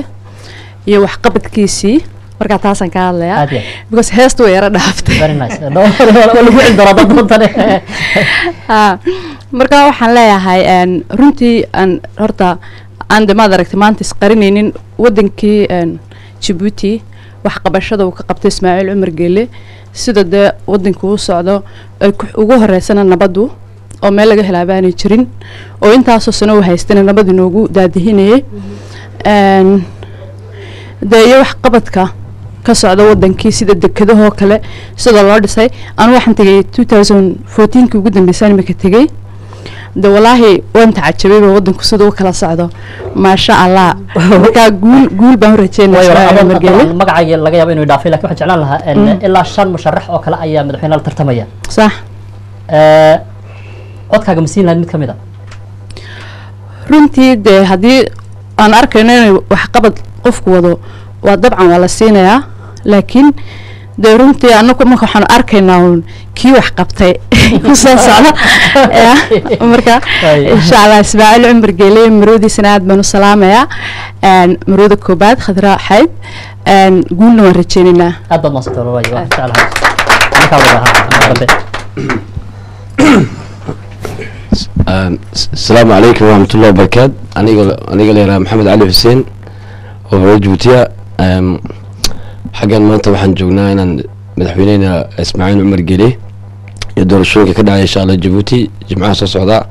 iyo waxqabadkiisii markaa taasaan ka hadlayaa because heesta way yara dhaaftay. Marka waxaan leeyahay runtii aan horta aan de maad aragtay maanta isqarinaynin wadankii jabuuti waxqabashada uu ka qabtay ismaaciil cumar geele sida dee wadanka uu socdo ay ugu horeysana nabadu oo meel laga helaa baanay jirin oo intaasoo sano u haystana nabad inoogu daadihinayay dee iyo waxqabadka ka socda wadankii sida dekedahoo kale. Sida loo dhisay anu waxaan tegay two thousand fourteenkii ugu dambeysaan imika tegay de walaahi waan tacajabay ba wadanku sida u kala socdo. Maasha allah. Markaa guul guul baan u rajeynaya magacayga laga yaabo inuu dhaafay laakiin waxaan jeclaan lahaa ilaa shan musharax oo kale ayaa madaxweyne la tartamaya. Sax. Codkaaga ma siin lahayd mid ka mid a? Runtii dee haddii aan arkayno inay waxqabad qofku wado waa dabcan waa la siinayaa laakiin dee runtii anagu marka waxaanu arkaynaa un kii wax qabtay. Kusoo socda. Marka insha allah ismaaciil cumar geele marwadiisana aad baan u salaamayaa marwada koobaad khadra xayd guulna waan rajeynaynaa aad baad calaykum waraxmatullahi wabarakaat aniga aniga la yaraha maxamed cali xuseen oo reer jabuutiya xaggan maanta waxaan joognaa inaan madaxweynehena ismaaciil cumar gele iyo doorashooyinka ka dhacaya insha allah jabuuti jimcaha soo socda.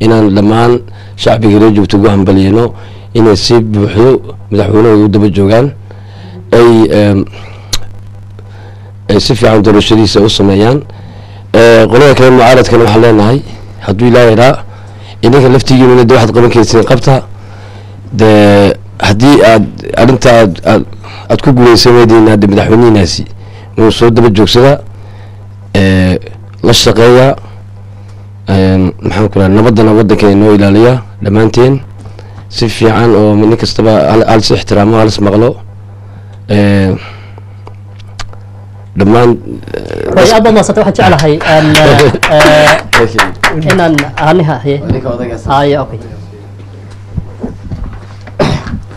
Inaan dhammaan shacbiga reer jabuuti ugu hambaliyeno inay si buuxdo madaxweynahooda u daba joogaan. Ay ay si fiican doorashadiisa u sameeyaan. Qolada kale mucaaradkana waxaan leenahay hadduu ilaa yaraa idinka laftigiina de waxaad qaban kayseen qabta. Dee haddii aad arrinta aad aad aada ku guulaysan weydiin hadda madaxweynihiinaasi wuu soo daba joogsadaa la shaqeeyaa maxaan ku raha nabaddana waddanka inoo ilaaliya dhammaanteen. Si fiican oo nin kastaba halis ixtiraamo halis maqlo dhammaan aad baa maasanta waxaan jeclahay inaan aniha ah, eh? ah,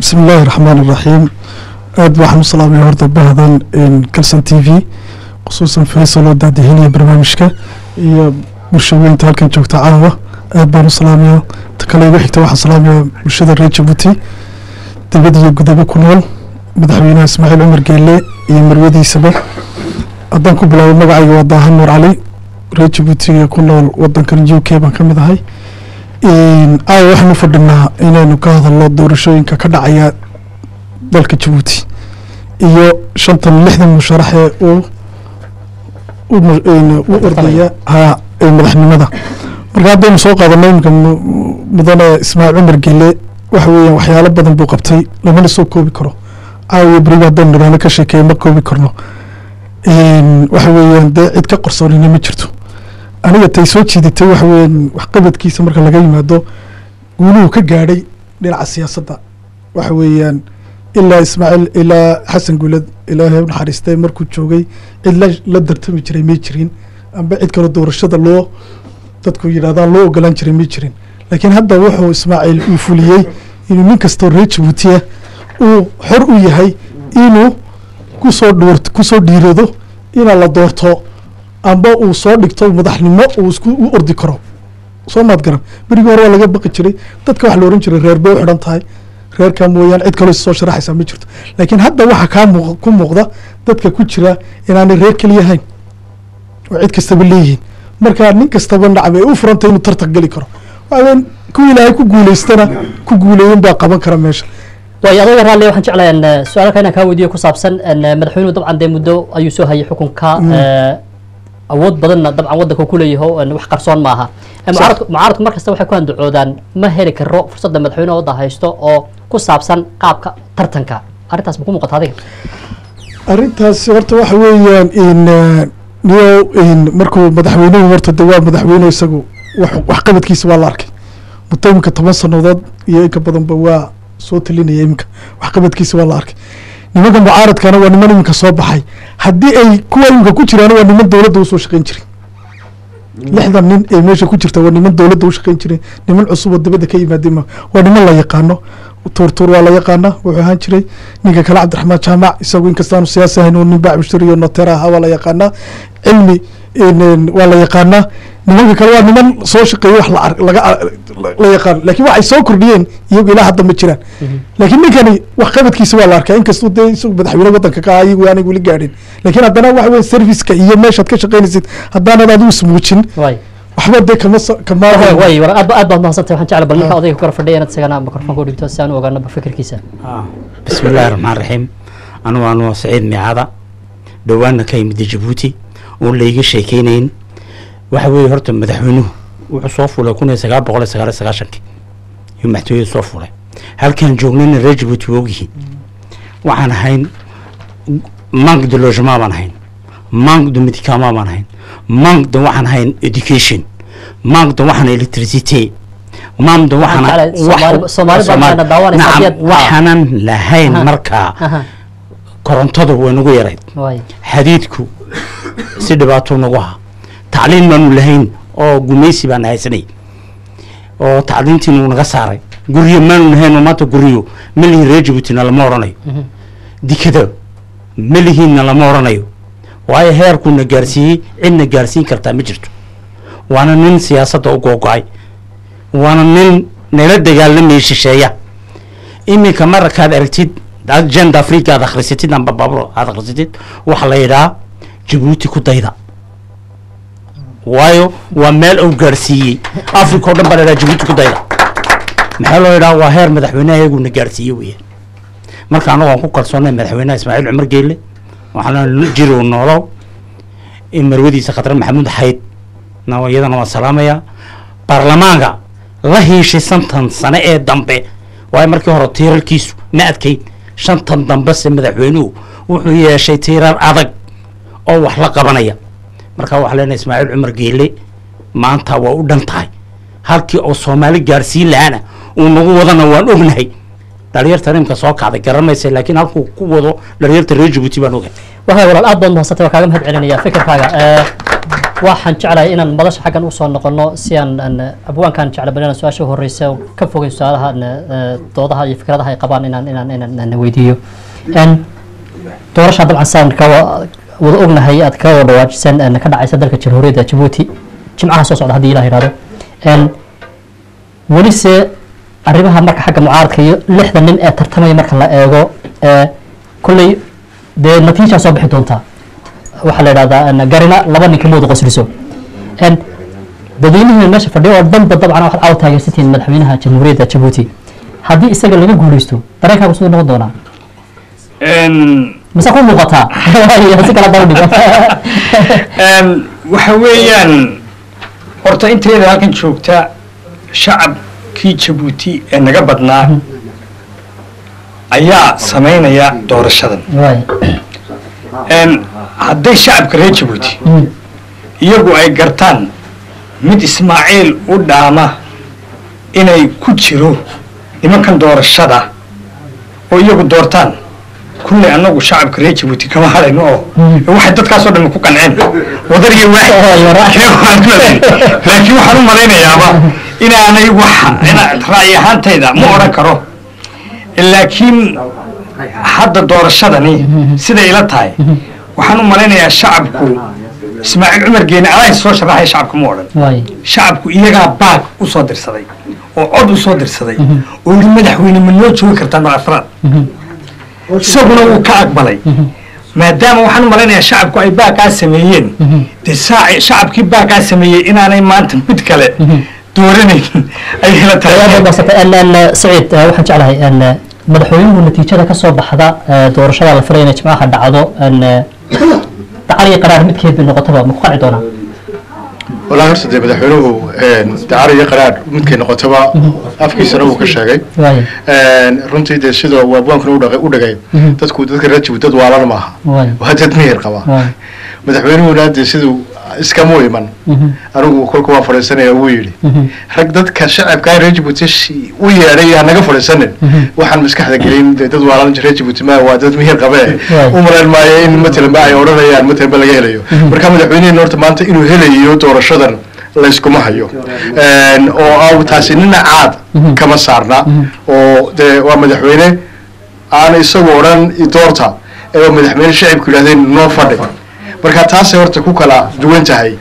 bismi illaahi raxmaan iraxiim aad waxaan u salaamaya horta bahdan calson t v khusuusan faysal oo barnaamijka iyo bulshaweynta halkan joogta caawa aad baan u salaamaya ta kale iga xigta waxaan salaamaya bulshada reer jabuuti dibad iyo gudabo ku nool madaxweynaha ismaaciil cumar geele iyo marwadiisaba. Haddaan ku bilaabo magacayga waa daahan nuur cali reer jabuutiga ku nool wadankan u k baan ka mid ahay. Caawa waxaanu fadhinaa inaynu ka hadalno doorashooyinka ka dhacaya dalka jabuuti iyo shantan lixdan musharax ee uu u ordaya ha madaxnimada. Marka haddaynu soo qaadano iminka mudane ismaaciil cumar gele waxa weeyaan waxyaalo badan buu qabtay lamana soo koobi karo. Caawiya beriga haddaynu niraano ka sheekeeya ma koobi karno. Waxa weeyaan dee cid ka qorsoonina ma jirto. Aniga tay soo jiidatay waxa weeyaan waxqabadkiisa marka laga yimaado guuluhu ka gaadhay dhinaca siyaasadda. Waxa weeyaan ilaa ismaaciil ilaa xasan guulad ilaahay u markuu joogay cid la la dartami jiray may jirin. Amba cid kaloo doorashada loo dadku yidhahdaan loo ogolaan jiray may jirin. Laakiin hadda wuxuu ismaaciil uu fuliyey inuu nin kastoo reer jabuutiya uu xor u yahay inuu ku soo dhuur ku soo dhiirado inaa la doorto. Amba uu soo dhigto madaxnimo uu isku u ordi karo. Soo maad garan. Berigii hore waa laga baqi jiray. Dadka waxa la ohan jiray reer bay u xidhan tahay reerkaa mooyaane cid kaloo soo sharaxaysaa ma jirto. Laakiin hadda waxaa kaa muuq ku muuqda dadka ku jira inaanay reer keliya hayn oo cid kastaba leeyihiin. Marka nin kastaba nacam ay u furantay inuu tartan geli karo. Waaweyn kuwa ilaahay ku guuleystana ku guuleeyen baa qaban kara meesha. Waayo adaga raalli waxaan jeclahay su'aalka inaan kaa weydiiyo ku saabsan madaxweynuhu dabcan dee muddo ayuu soo hayay xukunka awood badanna dabcan waddanka ku leeyahay wax qarsoon maaha. Mucaaradku mucaaradku mar kasta waxay ku handacoodaan ma heli karo fursadda madaxweynaha wadda haysto oo ku saabsan qaabka tartanka. Arrintaas ma ku muuqata adiga? Arrintaas horta waxa weeyaan in niyo in markuu madaxweynuhu horta de waa madaxweyne isagu wax- waxqabadkiisa waa la arkay. Muddo iminka toban sannadood iyo inka badanba waa soo talinaya iminka. Waxqabadkiisa waa la arkay. Nimanka mucaaradkana waa niman iminka soo baxay. Haddii ay kuwa iminka ku jiraan waa niman dowladda u soo shaqayn jiray. Lixdan nin ee meesha ku jirta waa niman dowladda u shaqayn jiray. Niman cusub oo dabadda ka yimaadeen ma waa niman la yaqaano tuurtuur waa la yaqaana wuxuu ahaan jiray ninka kale cabdiraxmaan jaamac isagu inkastaanu siyaasi ahayn oo nin baac mushtari iyo noteer ahaa waa la yaqaanaa cilmi waa la yaqaanaa nimanka kale waa niman soo shaqeeya wax la ar- laga ar- la yaqaan. Laakiin waxay soo kordhiyeen iyagu ilaa hadda ma jiraan. Laakiin ninkani waxqabadkiisa waa la arkaa inkastuu dee isagu madaxweyne wadanka ka ah iyagu aanay weli gaadhin. Laakiin haddana waxa weye serviceka iyo meeshaad ka shaqaynaysid haddaanad adigu ismuujin waxba dee kama kama way war aad aad baad mahadsantahay waxaan jeclaa bal ninka ah. odayga ku kala fadhiya inaad isagana mikrofoonka u dhigto si aan u ogaano fikirkiisa. Ah. Bismillahi raxmaan raxiim anugu anuu saciid miicada. Dhowaana ka yimid jabuuti oon layga sheekeynayn waxa weeye horta madaxweynuhu wuxuu soo fulay kun iyo sagaal boqol iyo sagaal iyo sagaashanki. Yuu maxtooyada soo fulay halkaan joognana reer jabuuti waa ogyihiin waxaan ahayn manque de logement baan ahayn. Manque de medicament baan ahayn maamdan waxaan ahayn education. Maamdan waxaan electricity. Maamdan waxaanan lahayn markaa korontadu waa nagu yarayd xadiidku si dhibaato nagu ahaa tacliin baanu lahayn oo gumaysi baan haysanay oo tacliintiinu naga saaray guryo maanu lahayn oo maanta guryo ma lihin reer jabuutina lama odhanayo dikada ma lihiinna lama odhanayo waayo heerkuuna gaarsiiyey cidna gaarsiin kartaa ma jirto waana nin siyaasadda u googo-ay waana nin nala dagaalamaya shisheeya iminka marakaad aragtid agenda africa aad akhrisatid amba babro aad akhrisatid waxaa la yidhaha jabuuti ku dayda. Waayo waa meel uu gaarsiiyey africa oo dhan baa la yidhaha jabuuti ku dayda. Maxaa loo yidhaha waa heer madaxweynaha iyaguna gaarsiiye weeyaan marka anagu aan ku kalsoonay madaxweynaha ismaaciil cumar geelle waxaana uu noolow in marwadiisa khadre maxamuud xayd na iyadana waan salaamayaa baarlamaanka la hiishay santan sane ee dambe. Waayo markii hore tiirarkiisu ma adkayn shantan dambe se madaxweynuhu wuxuu yeeshay tiirar adag oo wax la qabanaya. Marka waxaa leenahay ismaaciil cumar geele maanta waa u dhan tahay. Halkii oo soomaali gaarsiin lahaana uu nagu wadana waan ognahay dhalinyarta nimka soo kacday garanaysa laakiin halkuu ku wado dhalinyarta reer jabuuti baan ogahay. Wahay walaal aad baad mahadsantay waa kaaga mahad celinaya fikirkaaga. Eh, waxaan jeclahay inaan madasha xaggan u soo noqono si aan aan, abwaankaan jecla balina su'aasha horeysa ka fogay su'aalaha eh, doodaha iyo fikradaha ay qabaan inaan inaan inaan aan weydiiyo. Doorasha dabcan saan ka wa- wada ognahay aad ka wada dhawaajiseen en, ka dhacaysa dalka jamhuuriyadda jabuuti jimcaha soo socda haddii ilah yidhahdo welise arrimaha marka xagga mucaaradka iyo lixda nin ee tartamaya marka la eego ee kolley dee natiijaa soo bixi doontaa? Waxaa la yidhahdaa garina laba nin kama wada qosliso. Dadweynihiina meesha fadhiyo oo dhanba dabcan waxaad caawa taageersantihiin madaxweynaha jamhuuriyadda jabuuti haddii isaga laga guuleysto dareenkaagu siduu noqon doonaa? Mise ku muuqataa? Si kala daba dhigo. Waxa weeyaan horta inteeda halkan joogta shacabkii jabuuti ee naga badnaa ayaa samaynaya doorashadan. Hadday shacabka reer jabuuti iyagu ay gartaan mid ismaaciil u dhaama inay ku jiro nimankan doorashada oo iyagu doortaan kulley annagu shacabka reer jabuuti kama hadhayno oo waxay dadkaasoo dhan ku qanceen. Wadar iyo waaxid laakiin waxaan u malaynayaaba inaanay wax ra'yi ahaantayda ma odhan karo. Laakiin hadda doorashadani siday ila tahay. Waxaan u malaynayaa shacabku ismaaciil cumar geene adaa soo sharaxaya shacabka ma odhan. Shacabku iyagaa baag u soo dirsaday oo cod u soo dirsaday oo yidhi madaxweyne ma noo joogi kartaan mar afraad isaguna wuu ka aqbalay. Maadaama waxaan u malaynayaa shacabku ay baaqaa sameeyeen. Dee saaci shacabkii baaqaa sameeyey inaanay maanta mid kale dooranayn ay hela tahay saciid waxaan jeclahay eh, madaxweynuhu natiijada ka soo baxda eh, doorashada la filaya inay jimcaha dhacdo en, eh, dacar iyo qaraar midkeed bay noqotaba ma ku qanci doonaa walaa horta dee madaxweynuhu dacar iyo qaraadh midkay noqotaba afkiisana uu ka sheegay. Waay. runtii dee sida uu abwaankuna u dhagay. Dadku dadka jabuuti dad waalan maaha. Waa dad miyir qaba. Madaxweynuhuna dee siduu iskamuu iman anigu kolka waa fadhiisanaya wuu yidhi. Rag dadka shacabka reer jabuuti u yeedhay ha naga fadhiisanin waxaan maskaxda gelin dad waalaalin reer jabuuti ma waa dad mihir qabee u malayn maayo in matalan ba ay odhanayaan matalan ba laga helayo. Marka madaxweyneheen horta maanta inuu helayo doorashadan layskuma hayo. Oo ah taasi nina caad kama saarna. Oo dee waa madaxweyne aan isagu odhan doorta ee madaxweyne shacibku yidhahdeen noo fadhi marka taasay horta ku kala duwan tahay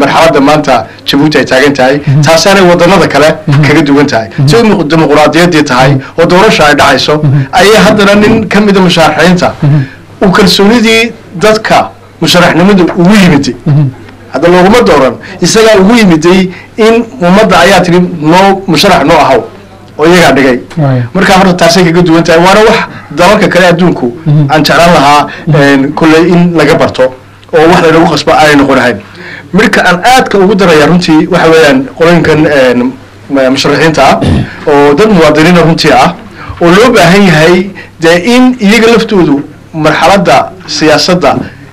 marxaladda maanta jabuuti ay taagan tahay taasaanay wadanada kale kaga duwan tahay. Si dimuquraadiyaddii tahay oo doorasha ay dhacayso ayaa haddana nin ka mida musharaxiinta uu kalsoonidii dadka musharaxnimadu ugu yimid hadda looguma dooran isagaa ugu yimiday in ummadda ayaa tiri noo musharax noo ahaw oo iyagaa dhigay. Marka horta taasay kaga duwan tahay waana wax dalalka kale adduunku aan jeclaan lahaa kolley in laga barto oo wax laynagu qasbo aanay noqonahayn midka aan aadka ugu daraya runtii waxa weeyaan qolooyinkan musharaxiinta ah oo dad muwaadiniina runtii ah oo loo baahan yahay dee in iyaga laftoodu marxaladda siyaasadda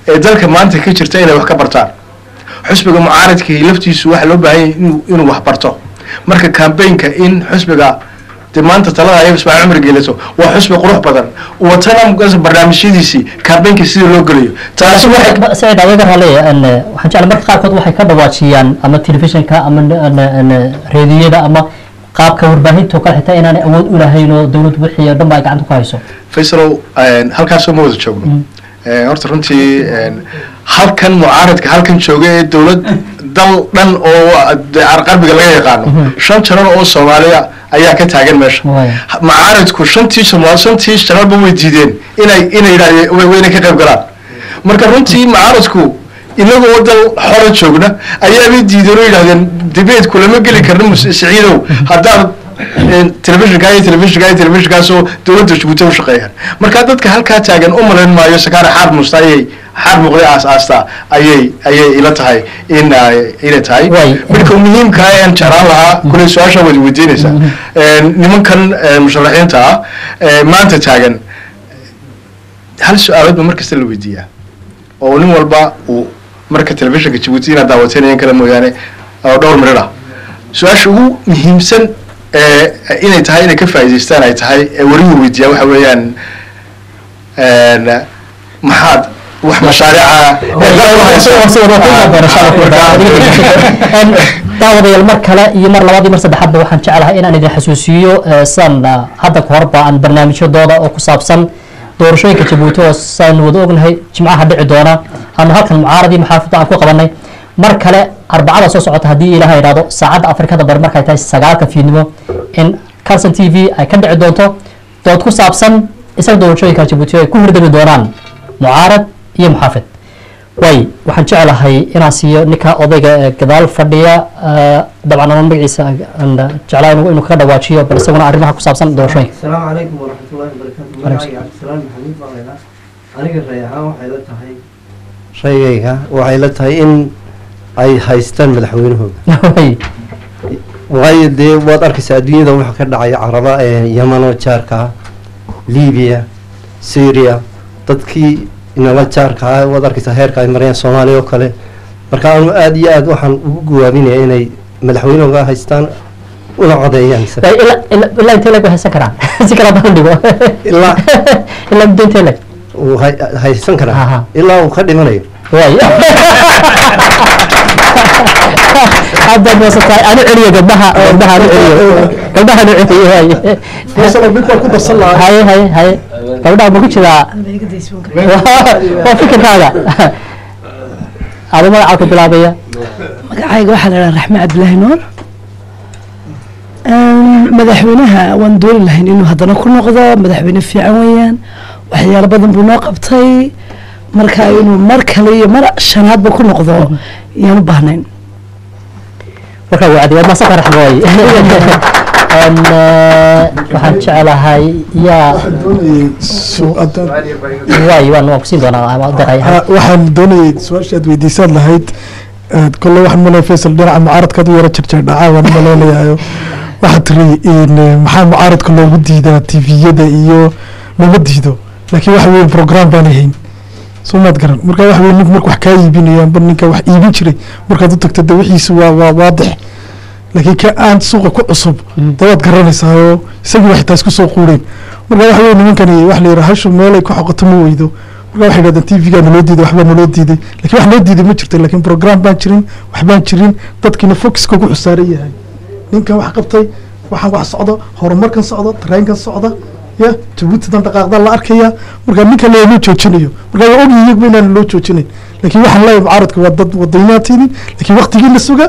ee dalka maanta ka jirta inay wax ka bartaan. Xusbiga mucaaradkii laftiisu waxaa loo baahan yahay inuu wax barto. Marka cambaynka in xusbiga de maanta talada ay ismaaciil cumar geelato waa xusbi qurux badan. Watana barnaamijyadiisii cambaynka sida loo gelayo taasi raleeya waxaan jeclay marka qaarkood waxay ka dhawaajiyaan ama telefishinka ama reediyada ama qaabka warbaahinta oo kale xitaa inaanay awood u lahayn oo dowlad wixii oo dhan ba ay gacanta ku hayso. Faysalow halkaasoo ma wada joogno. Horta runtii halkan mucaaradka halkan jooga ee dowlad dal dhan oo qarbiga laga yaqaano. Shan janar oo soomaaliya ayaa ka taagan meesha. Mucaaradku shantii somaal shantii janarba way diideen inay inay yidhahdeen wayna ka qayb galaan. Marka runtii mucaaradku inagoo dal xora joogna ayaabay diideen oo yidhahdeen dibeedku lama geli karno siciidow. Haddaad telefishinka iyo telefishinka iyo telefishinkaasoo dowladda jabuuti u shaqeeyaan. Marka dadka halkaa taagan u malayn maayo sakaare xaar muusta ayay xaar muuqday aas aasta ayay ayay ila tahay in inay tahay. Marka muhiimka aan jeclaan lahaa kuley su'aasha waad weydiinaysaa. Nimankan musharaxiinta ah maanta taagan hal su'aalood ba mar kasta la weydiiyaa. Oo nin walba uu marka telefishinka jabuuti inaad daawateen kale mooyaane oo dhowr mirir ah. Su'aasha ugu muhiimsan inay tahay inay ka faa'idaystaan ay tahay weligu weydiiyaa waxa weeyaan maxaad wax daawadayaal mar kale iyo mar labaad iyo mar saddexaadba waxaan jeclahay inaan idin xasuusiyo sidan hadda ka horba aan barnaamijyadooda oo ku saabsan doorashooyinka jabuuti oo saan wada ognahay jimcaha dhici doona aanu halkan mucaaradii maxaafidda aan ku qabanay mar kale arbacada soo socota haddii ilaha idhahdo saacadda afrikada bari markay tahay sagaalka fiidnimo in carson t v ay ka dhici doonto. Dood ku saabsan isaga doorashooyinka jabuuti ay ku hirdami doonaan mucaarad iyo muxaafid. Way waxaan jeclahay inaan siiyo ninka odayga ee gadaal fadhiya dabcan ama magaciisa jeclaa inuu kaga dhawaajiyo bal isaguna arrimaha ku saabsan doorashooyinka. Asalaamu calaykum waraxmatullahi wabarakaatu cabdisalaam maxamuud leynaa aniga ray ahaan waxay la tahay shaygayga waxay la tahay in ay haystaan madaxweynahooda. Waayo dee waad arkaysaa adduunyada waxa ka dhacaya caraba yamano jaarka libiya syria dadkii inala jaarka ah waad arkaysaa heerka ay marayaan soomaaliya oo kale. Marka anu aada iyo aad waxaan ugu gawaabinaya inay madaxweynahooga haystaan una codeeyaan. Ilaa intee leg haysan karaan si kala badan dhigo. Ilaa ilaa muddo intee uu haysan karaa? Ilaa uu ka dhimanayo way haddaad moosataa anu celiyo gabdhaha gabdhaha celiyo. Gabdhaha celiyo haye haye haye. Gabdhaha ma ku jiraa waa fikirkaaga adu magacaa ku bilaabaya. Magacayga waxaa la dhaha raxme cabdilaahi nuur madaxweynaha waan dooni lahayn inuu haddana ku noqdo madaxweyne fiican weeyaan waxyaalo badan buu noo qabtay marka inuu mar kale iyo mar shanaadba ku noqdo yaan u baahnayn. Mooy waxaan jecelahay yaa deqay waxaan doonayay su'aashaad weydiisaad lahayd. Kolle waxaan malay faysal dhinaca mucaaradkaad u yara jirjir dhacaa waan malaynayayo waxaad tiri maxaa mucaaradka loogu diidaa tviyada iyo lama diido? Laakiin waxa weeye program baan ahayn soo maad garan. Marka waxa weye ninku marka wax kaa iibinayaan ba ninka wax iibin jiray markaad u tagto de wixiisa waa waa waadix laakiin ka aan suuqa ku cusub de waad garanaysaa oo isagii wax xitaa isku soo quureen marka waxa weye nimankani wax la yidhaha hashu meelay ku xoqoto ma weydo. Marka waxay yidhahdeen t v-gaa naloo diiday waxbaa naloo diiday. Lakin wax loo diiday ma jirto laakiin program baan jirin waxbaan jirin dadkiina focuska ku xusaaran yahay. Ninkan wax qabtay waxaan wax socdo horumarkan socdo tareenkan socda ya jabuutidan dhaqaaqda la arkaya marka ninka le loo joojinayo marka waa ogyi iyaguba inaan loo joojinayn laakiin waxaan leeyahay mucaaradka waa dad wadaynaatinin laakiin waktigii la suga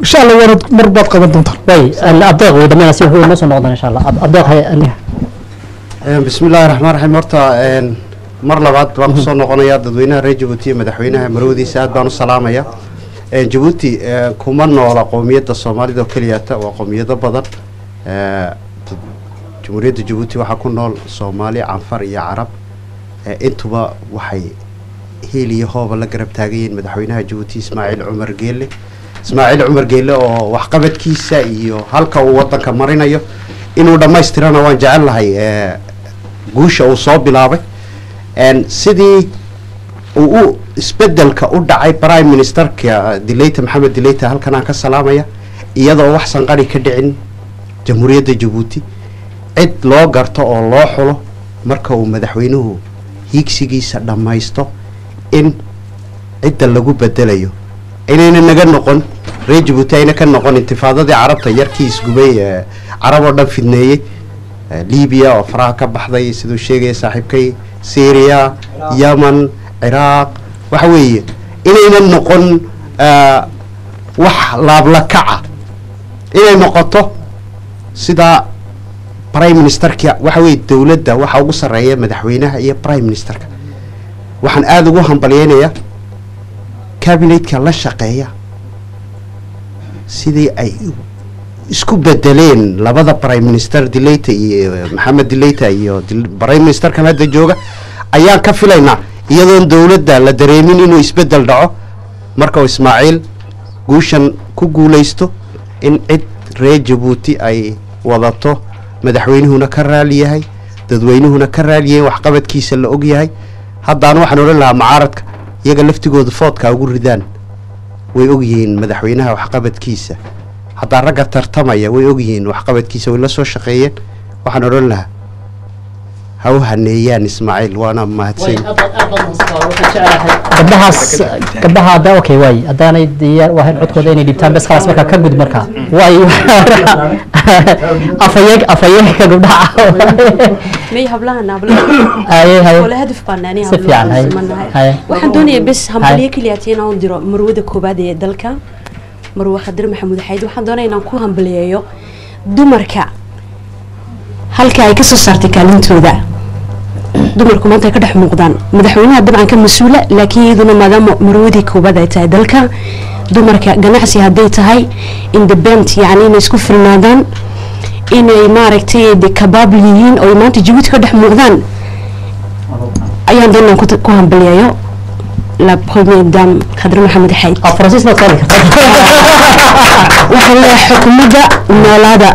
insha allah waana mar baad qaban doontaan. Way abdeeq ugu dambeyn si wuxuu inoo soo noqdaan insha allah abdeeq hay aniga bismi illaahi raxmaan raxiim horta mar labaad baan ku soo noqonayaa dadweynaha reer jabuuti iyo madaxweynaha marwadiisa aad baan u salaamaya. Jabuuti kuma noola qowmiyadda soomaalida oo keliyata waa qowmiyado badan jamhuuriyadda jabuuti waxaa ku nool soomaali canfar iyo carab intuba waxay hiil iyo hooba la garab taagayiin madaxweynaha jabuuti ismaaciil cumar geelle ismaaciil cumar geelle oo waxqabadkiisa iyo halka uu wadanka marinayo inuu dhammaystirana waan jecel lahay guusha uu soo bilaabay. Sidii uu u isbeddelka u dhacay prime ministerka dileyta maxamed dileyta halkan aan ka salaamaya iyadoo wax sanqari ka dhicin jamhuuriyadda jabuuti cid loo garto oo loo xulo marka uu madaxweynuhu hiigsigiisa dhammaysto in cidda lagu bedelayo. Inayna naga noqon reer jabuuti ayna ka noqon intifaadadii carabta yarkii isgubay carab oo dhan fidneeyey libiya oo faraha ka baxday siduu sheegaya saaxiibkay syria yemen ciraaq waxa weeye inayna noqon wax laablakaca inay noqoto sidaa prime ministerka waxa weye dowladda waxa ugu sarreeya madaxweynaha iyo prime ministerka. Waxaan aada ugu hambalyeynayaa cabinetka la shaqeeya. Sidii ay isku bedeleen labada prime minister dileyta iyo maxamed dileyta iyo prime ministerkan hadda jooga ayaan ka filaynaa. Iyadoon dowladda la dareemin inuu isbeddel dhaco marka uu ismaaciil guushan ku guulaysto in cid reer jabuuti ay wadato madaxweynuhuna ka raali yahay dadweynuhuna ka raaliyahay waxqabadkiisa la og yahay. Haddaan waxaan odhan lahaa mucaaradka iyaga laftigooda foodka ugu ridaan way ogyihiin madaxweynaha waxqabadkiisa. Haddaa ragga tartamaya way ogyihiin waxqabadkiisa way la soo shaqeeyeen. Waxaan odhan lahaa ha u haneeyaan ismaaciil waana mahadsan. Gabdhahaas gabdhaha hadda okay waay haddaanay diyaar u ahayn codkooda inay dhibtaan bes khalaas markaa ka gud markaa waay afayeen afayeenka gabdhaha. Si fiican. Haye. waxaan doonayaa bes hambalyo Haye. keliya tii inaan diro marwada koobaad ee dalka. Marwe khadir maxamuud xayd waxaan doonaya inaan ku hambaliyeeyo dumarka halka ay ka soo saartay kaalintooda. Dumarku maanta ay ka dhex muuqdaan. Madaxweynaha dabcan ka mas'uula laakiin iyaduna maadaama marwadii koobaad ay tahay dalka dumarka ganacsi hadday tahay independent yacni inay isku filnaadaan inay maaragtay de kabaabl yihiin oo ay maanta jabuuti ka dhex muuqdaan. Ayaan doonaa ku hambaliyayo la khadre maxamed xayd. Leeyahay xukuumadda noolaada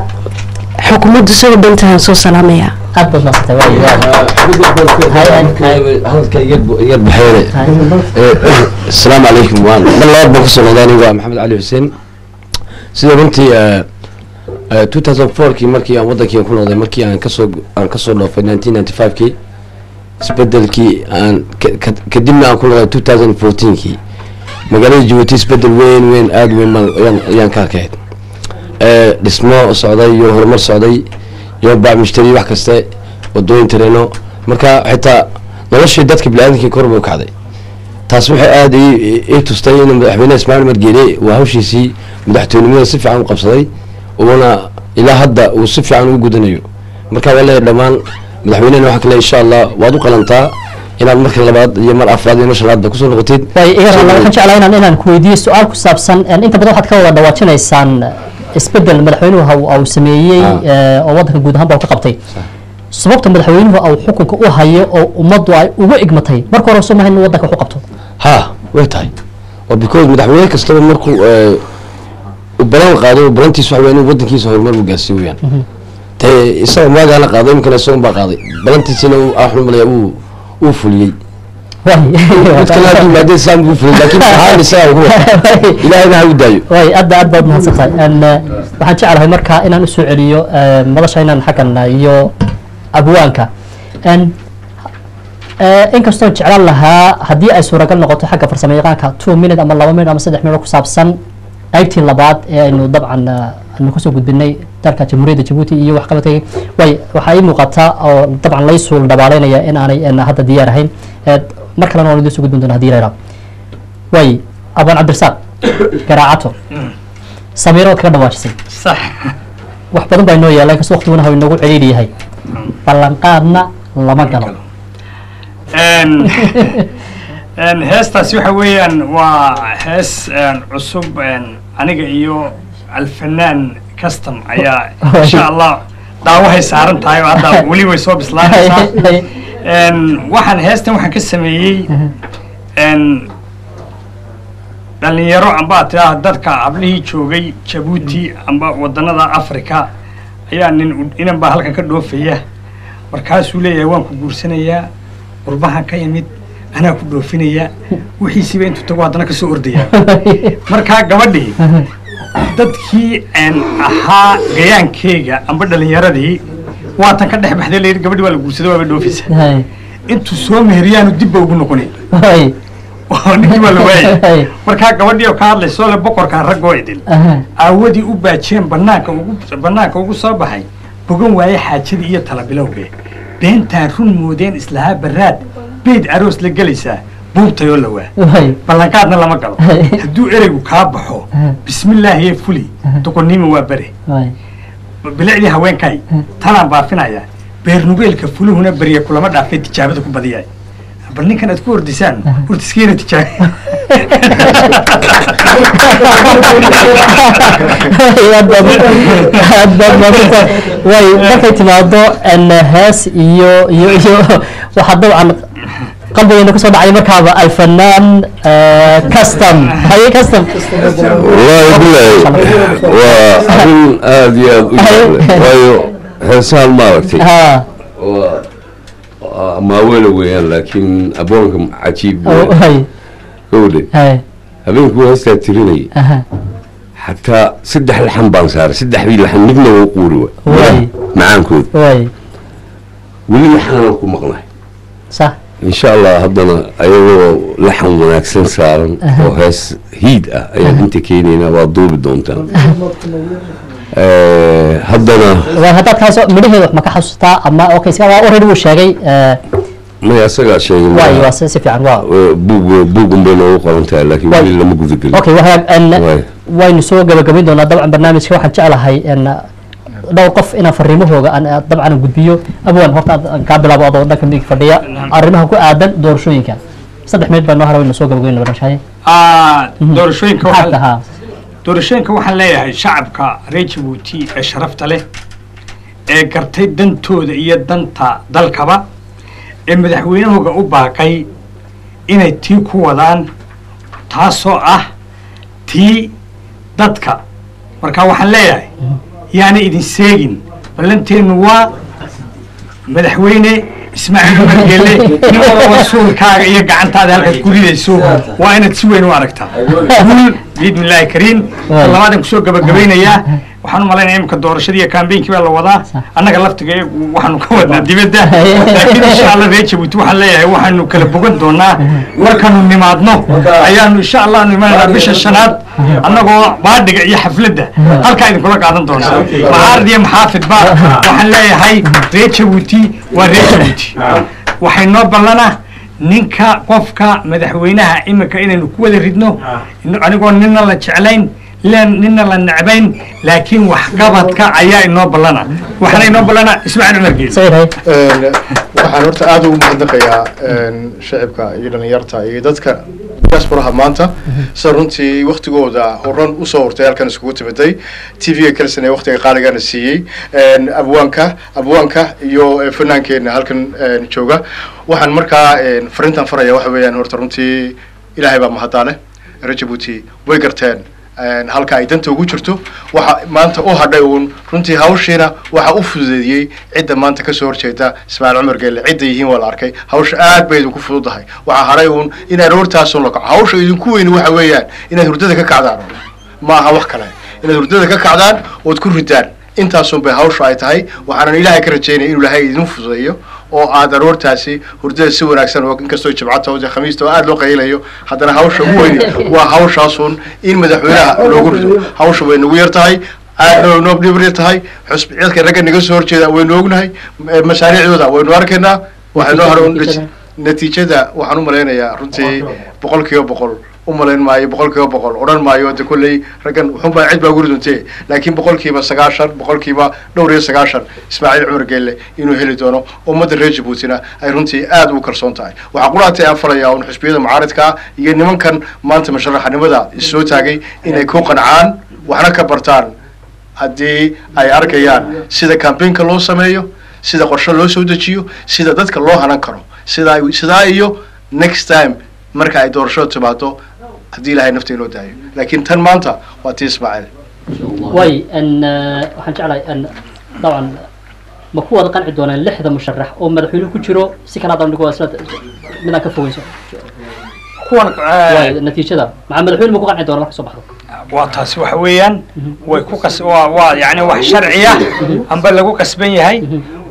xukuumaddu soo dhantahan soo salaamaya. Aad baad asalaamu calaykum waan mar labaad baan ku soo noqday anigu waa maxamed cali xuseen. Sida runtii two thousand fourkii markii aan wadankii ku noqday markii aan ka soo aan ka soo dhoofay nineteen ninety fivekii isbedelkii aan ka- ka- kadibna aan ku noqday two thousand fourteenkii magaalada jabuuti isbeddel weyn weyn aada weyn ayaan- ka arkayd. Eh, dhismo socday iyo horumar socday iyo baac mushtari wax kaste wadooyin tareeno marka xitaa noloshii dadka biniaadamkii kor bay u kacday. Taas waxay aada ii tustay in madaxweyne ismaaciil margeele waa hawshiisii madaxtoynimada si fiican u qabsaday uuna ilaa hadda uu si fiican ugu gudanayo. Marka waa leeyahay dhammaan madaxweynehena waxaa kale insha allah waad u qalantaa inaad marka labaad iyo mar afraad iyo mar shanaadba ku soo noqotid. Waxaan jeclaa inaan inaan ku su'aal ku saabsan inta badan waxaad ka wada dhawaajinaysaan isbeddel madaxweynuhu uu sameeyey eh, oo wadanka guud ahaanba uu ka qabtay. Sababta madaxweynuhu uu xukunka u hayo oo ummaddu ay ugu igmatay marka hore soo maha inuu wadanka wax u qabto. Ha way tahay. Oo because madaxweyne kastaba markuu eh, uu balan qaado balantiisa waxa weya inuu wadankiisa horumar u gaarsiiyo weyaan dee isaga maagaana qaaday iminkana isagon baa qaaday balantiisina uu- waxaan u malaya uu uu fuliyey aad aad baad mahadsan tahay Een, eh, waxaan jeclahay marka inaan u soo celiyo eh, madasha inaan xaggan iyo abwaanka eh, inkastoo jeclaan lahaa haddii ay suuragal noqoto xagga farsamo yaqaanka two minute ama laba minute ama saddex minute ku saabsan qaybtii labaad ee aynu dabcan eh, aynu ku soo gudbinay dalka jamhuuriyadda jabuuti iyo waxqabadkay way waxaa ii muuqata oo dabcan lay suul dhabaaleynaya in aanay hadda diyaar ahayn Eh, mar kalena waan idiin soo gudbin doona haddii la way abaan cabdirasaaq garaacato. Samiirood kaga dhawaajisay. Sax. Wax badan baa inoo yaalla inkastoo waqtiguna hau inoogu celiiri yahay. Ballanqaadna lama galo. Heestaasi waxa weeyaan waa hees cusub aniga iyo alfanaan custom ayaa insha allah daawahay saaran tahay oo hadda weli way soo bislaanaysaa. Waxaan heestan waxaan ka sameeyey een, dhalinyaro amba tiraa dadka hablihii joogay jabuuti amba wadanada africa ayaa nin inan baa halkan ka dhoofaya. Markaasuu leeyahay waan ku guursanayaa qurbahan ka yimid anaa ku dhoofinaya. Wixiisiiba intuu tago haddana ka soo ordaya. Markaa gabadhii dadkii ahaa gayaankeyga amba dhalinyaradii waatan ka dhex baxday layidhi gabadhi waa la guursaday waaba dhoofisa intuu soo meheriyaanu dibba ugu noqonay oo ninkii waa la waayay markaa gabadhii oo ka hadlaysoo le boqorkan raggoo idil aawadii u baajeen banaanka ugu banaanka ugu soo baxay bogan waaye xaajadii iyo talabilowge beentaan run moodeen islahaa baraad beyd aroos la gelaysaa buubtayoo la waa ballanqaadna lama galo hadduu ereygu kaa baxo bismillaahiye fuli doqonnimo waa bare bilicdii haweenkay tanaan baafinaya beernugeelka fuluhuna beriya kulama dhaafay tijaabada ku badiyay bal ninkan aad ku ordisaan hortiskiina tijaabi way markay timaado hees iyo iyo iyo waxaa dabcan qalbigeena ku soo dhacay markaaba alfanaan custom. Haye custom. Wallaahi bilaahi waa arrin aada iyo aada u jeclay waayo heesahan maaragtay. Maaweela weeyaan laakiin aboonka cajiib Oh, gowdhe habeenkuu heestaa tirinayay xataa saddex laxan baan saaray saddexdii laxan midna wuu quuri macaankooda. Way weli laxanaan ku maqnahay. Sax insha allah haddana ayagoo laxan wanaagsan saaran oo hees hiid ah ayaan inta keenaynaa waa duubi doontaan. Eh, haddana haddaad kaasoo midhaheeda wax ma ka xasuustaa ama okay already wuu sheegay eh, maya isagaa sheegay? si si fiican waa buug buugun bay noogu qoran tahay laakiin weli lama gudagelin okay waynu soo gabagabayn doonaa dabcan barnaamijka waxaan jeclahay dhowr qof inaan fariimahooga aan dabcan gudbiyo. Abwan horta aan kaa bilaabo adoo dhanka midig fadhiya. Arrimaha ku aadan doorashooyinka. Saddex minut baa noo hara waynu soo gabagabayna barnaamijka Ah, doorashooyinka Maxaad waxaa doorashooyinka waxaan leeyahay shacabka reer jabuuti ee sharafta leh ee gartay dantooda iyo danta dalkaba ee madaxweynahooga u baaqay inay tii ku wadaan taasoo ah tii dadka. Marka waxaan leeyahay yaana idin seegin ballanteennu waa madaxweyne ismaaciil cumar geelle nin walba suulkaaga iyo gacantaada halkaad ku ridayso waa inaad si weyn u aragtaa guul biidni illaahi kariim labaadan ku soo gabagabaynayaa waxaan u malaynaya imika doorashadii iyo kaambeynkii baa la wadaa. Annaga laftiga waxaanu ka wadnaa dibadda. Laakiin insha allah reer jabuuti waxaan leeyahay waxaanu kala bogan doonaa. Markaanu nimaadno. Ayaanu insha allah nu imaanaa bisha shanaad. Annagoo baadhiga iyo xafladda. Halkaa idinkula qaadan doonaa. Macaarad iyo maxaafidba waxaan leeyahay reer jabuuti waa reer jabuuti waxay noo ballanaa ninka qofka madaxweynaha imika inaynu ku wada ridno. Anigoo nina la jeclayn nina la necbayn laakiin waxqabadka ayaa inoo ballana waxaana inoo ballana ismaaciil cumar geeli waxaan horta aad ugu mahadnaqayaa shacibka iyo dhalinyarta iyo dadka diasporaha maanta. Sida runtii waktigooda horan u soo hortay halkan iskugu timiday. T v-ga kalsan ee waktiga qaaligana siiyey. Abwaanka abwaanka iyo eh, fanaankeenna halkan jooga. Waxaan markaa fariintan faraya waxa weeyaan horta runtii ilaahay baa mahaddaa leh reer jabuuti way garteen halka ay danta ugu jirto. Waxa maanta u hadhay uun. Runtii hawshiina waxa u fududeeyey cidda maanta ka soo horjeeda ismaaciil cumar geelle cidda yihiin waa la arkay. Hawsha aad bay idinku fududahay. Waxaa hadhay uun in aroortaasoo la kaco. Hawsha idinku weyni waxa weeyaan inaad hurdada ka kacdaan. Ma aha wax kale. Inaad hurdada ka kacdaan ood ku ridaan. Intaasun bay hawsha ay tahay. Waxaanan ilaahay ka rajaynaya inuu ilaahay idin fududeeyo oo aad aroortaasi hurdada si wanaagsan oo inkastoo jimcata khamiista oo aad loo qaylayo haddana hawsha ugu weyni waa hawshaasun in madaxweynaha loogu rido. Hawsha way nagu yar tahay aadna way noo dhibri tahay xusbi cidka ragga naga soo horjeeda waynu ognahay mashaariicdooda waynu arkaynaa waxay noo haro natiijada waxaan u malaynayaa runtii boqol kiiba boqol u malayn maayo boqol kiiba boqol odhan maayo de kolley raggan wuxuunbaa cid baa ugu riduntee laakiin boqol kiiba sagaashan boqol kiiba dhowr iyo sagaashan ismaaciil cumar geelle inuu heli doono ummadda reer jabuutina ay runtii aad ugu kalsoon tahay. Waxaa qulaatay aan falayaa un xisbiyada mucaaridkaa iyo nimankan maanta musharaxnimada issoo taagay inay ku qancaan waxna ka bartaan. Haddii ay arkayaan sida cambaynka loo sameeyo sida qorshe loo soo dejiyo sida dadka loo hanan karo sidaa sidaa iyo next time marka ay doorashada timaado haddii ilaahay nafta inoo daayo. Laakiin tan maanta waa tii ismaaciil way n waxaan jeclahay dabcan ma ku wada qanci doonaan lixda musharax oo madaxweynuhu ku jiro? Si kala hadan dhigo isla midaan ka fogeyso. Kuwan way natiijada. Maxaa madaxweyne ma ku qanci doona marka soo baxdo waa taasi waxa weeyaan. Way ku waa yacni wax sharciya. Amba lagu qasban yahay.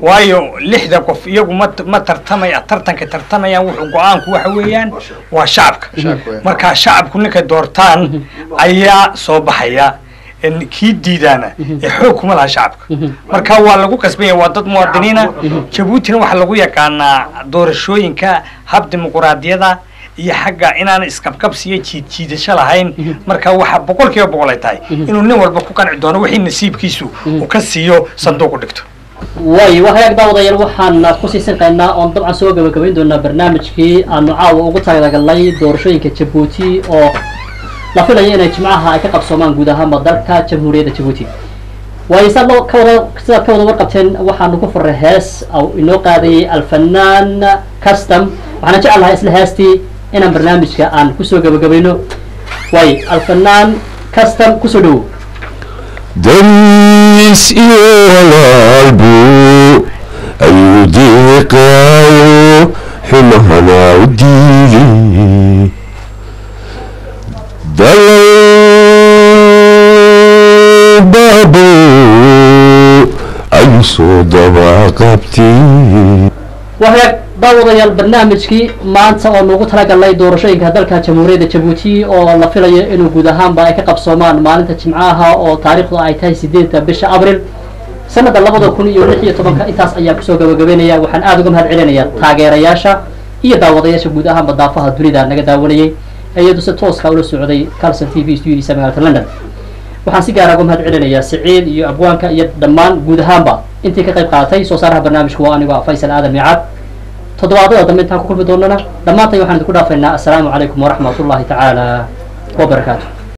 Waayo lixda qof iyagu ma ma tartamaya tartanka tartamayaan wuxuu go'aanku waxa weeyaan. Waa shacabka. Marka shacabku ninkay doortaan ayaa soo baxaya kii diidaana ee xoog kuma laha shacabka. Marka waa lagu qasban yahay waa dad muwaadiniina. Jabuutina waxaa lagu yaqaanaa doorashooyinka hab dimuquraadiyada iyo xagga inaan isqabqabsiyo jiid jiidasho lahayn marka waxa boqol kiiba boqol ay tahay. Inuu nin walba ku qanci doono wixii nasiibkiisu uu ka siiyo sanduuq u dhigto. Way wahagaag daawadayaal waxaan ku sii sinqaynaa oon dabcan soo gabagabayn doonaa barnaamijkii aanu caawa ugu talagalnay doorashooyinka jabuuti oo la filaya inay jimcaha ay ka qabsoomaan guud ahaanba dalka jamhuuriyadda jabuuti. Waayo saad ka wada sidaad ka wada warqabteen waxaanu ku furray hees inoo qaadayay alfanaan custom. Waxaana jeclahay isla heestii inaan barnaamijka aan ku soo gabagabayno. Way alfanaan custom ku soo dhowow daris iyo walaalbu ayuu deeqaayo xumahana u diiday dalbaabo ayuu soo dabaqabtay wahagaag daawadayaal barnaamijkii maanta oo nuugu talagalnay doorashooyinka dalka jamhuuriyadda jabuuti oo la filayo inuu guud ahaanba ay ka qabsoomaan maalinta jimcaha oo taariikhdu ay tahay sideedda bisha abril. Sanadda labada kun iyo lix iyo tobanka intaas ayaan ku soo gabagabeynaya. Waxaan aada uga mahad celinaya taageerayaasha iyo daawadayaasha guud ahaanba daafaha dunida naga daawanayay iyadu si tooska ula socday calson t v studiisa magaalada london. Waxaan si gaara uga mahad celinayaa siciid iyo abwaanka iyo dhammaan guud ahaanba. Intii ka qayb qaadatay soo saaraha barnaamijku waa anigoo faysal aadan miicaad toddobaadada dambe intaan ku kulmi doonana dhammaantay waxaan idinku dhaafaynaa assalaamu calaykum waraxmat tacaala wabarakaatu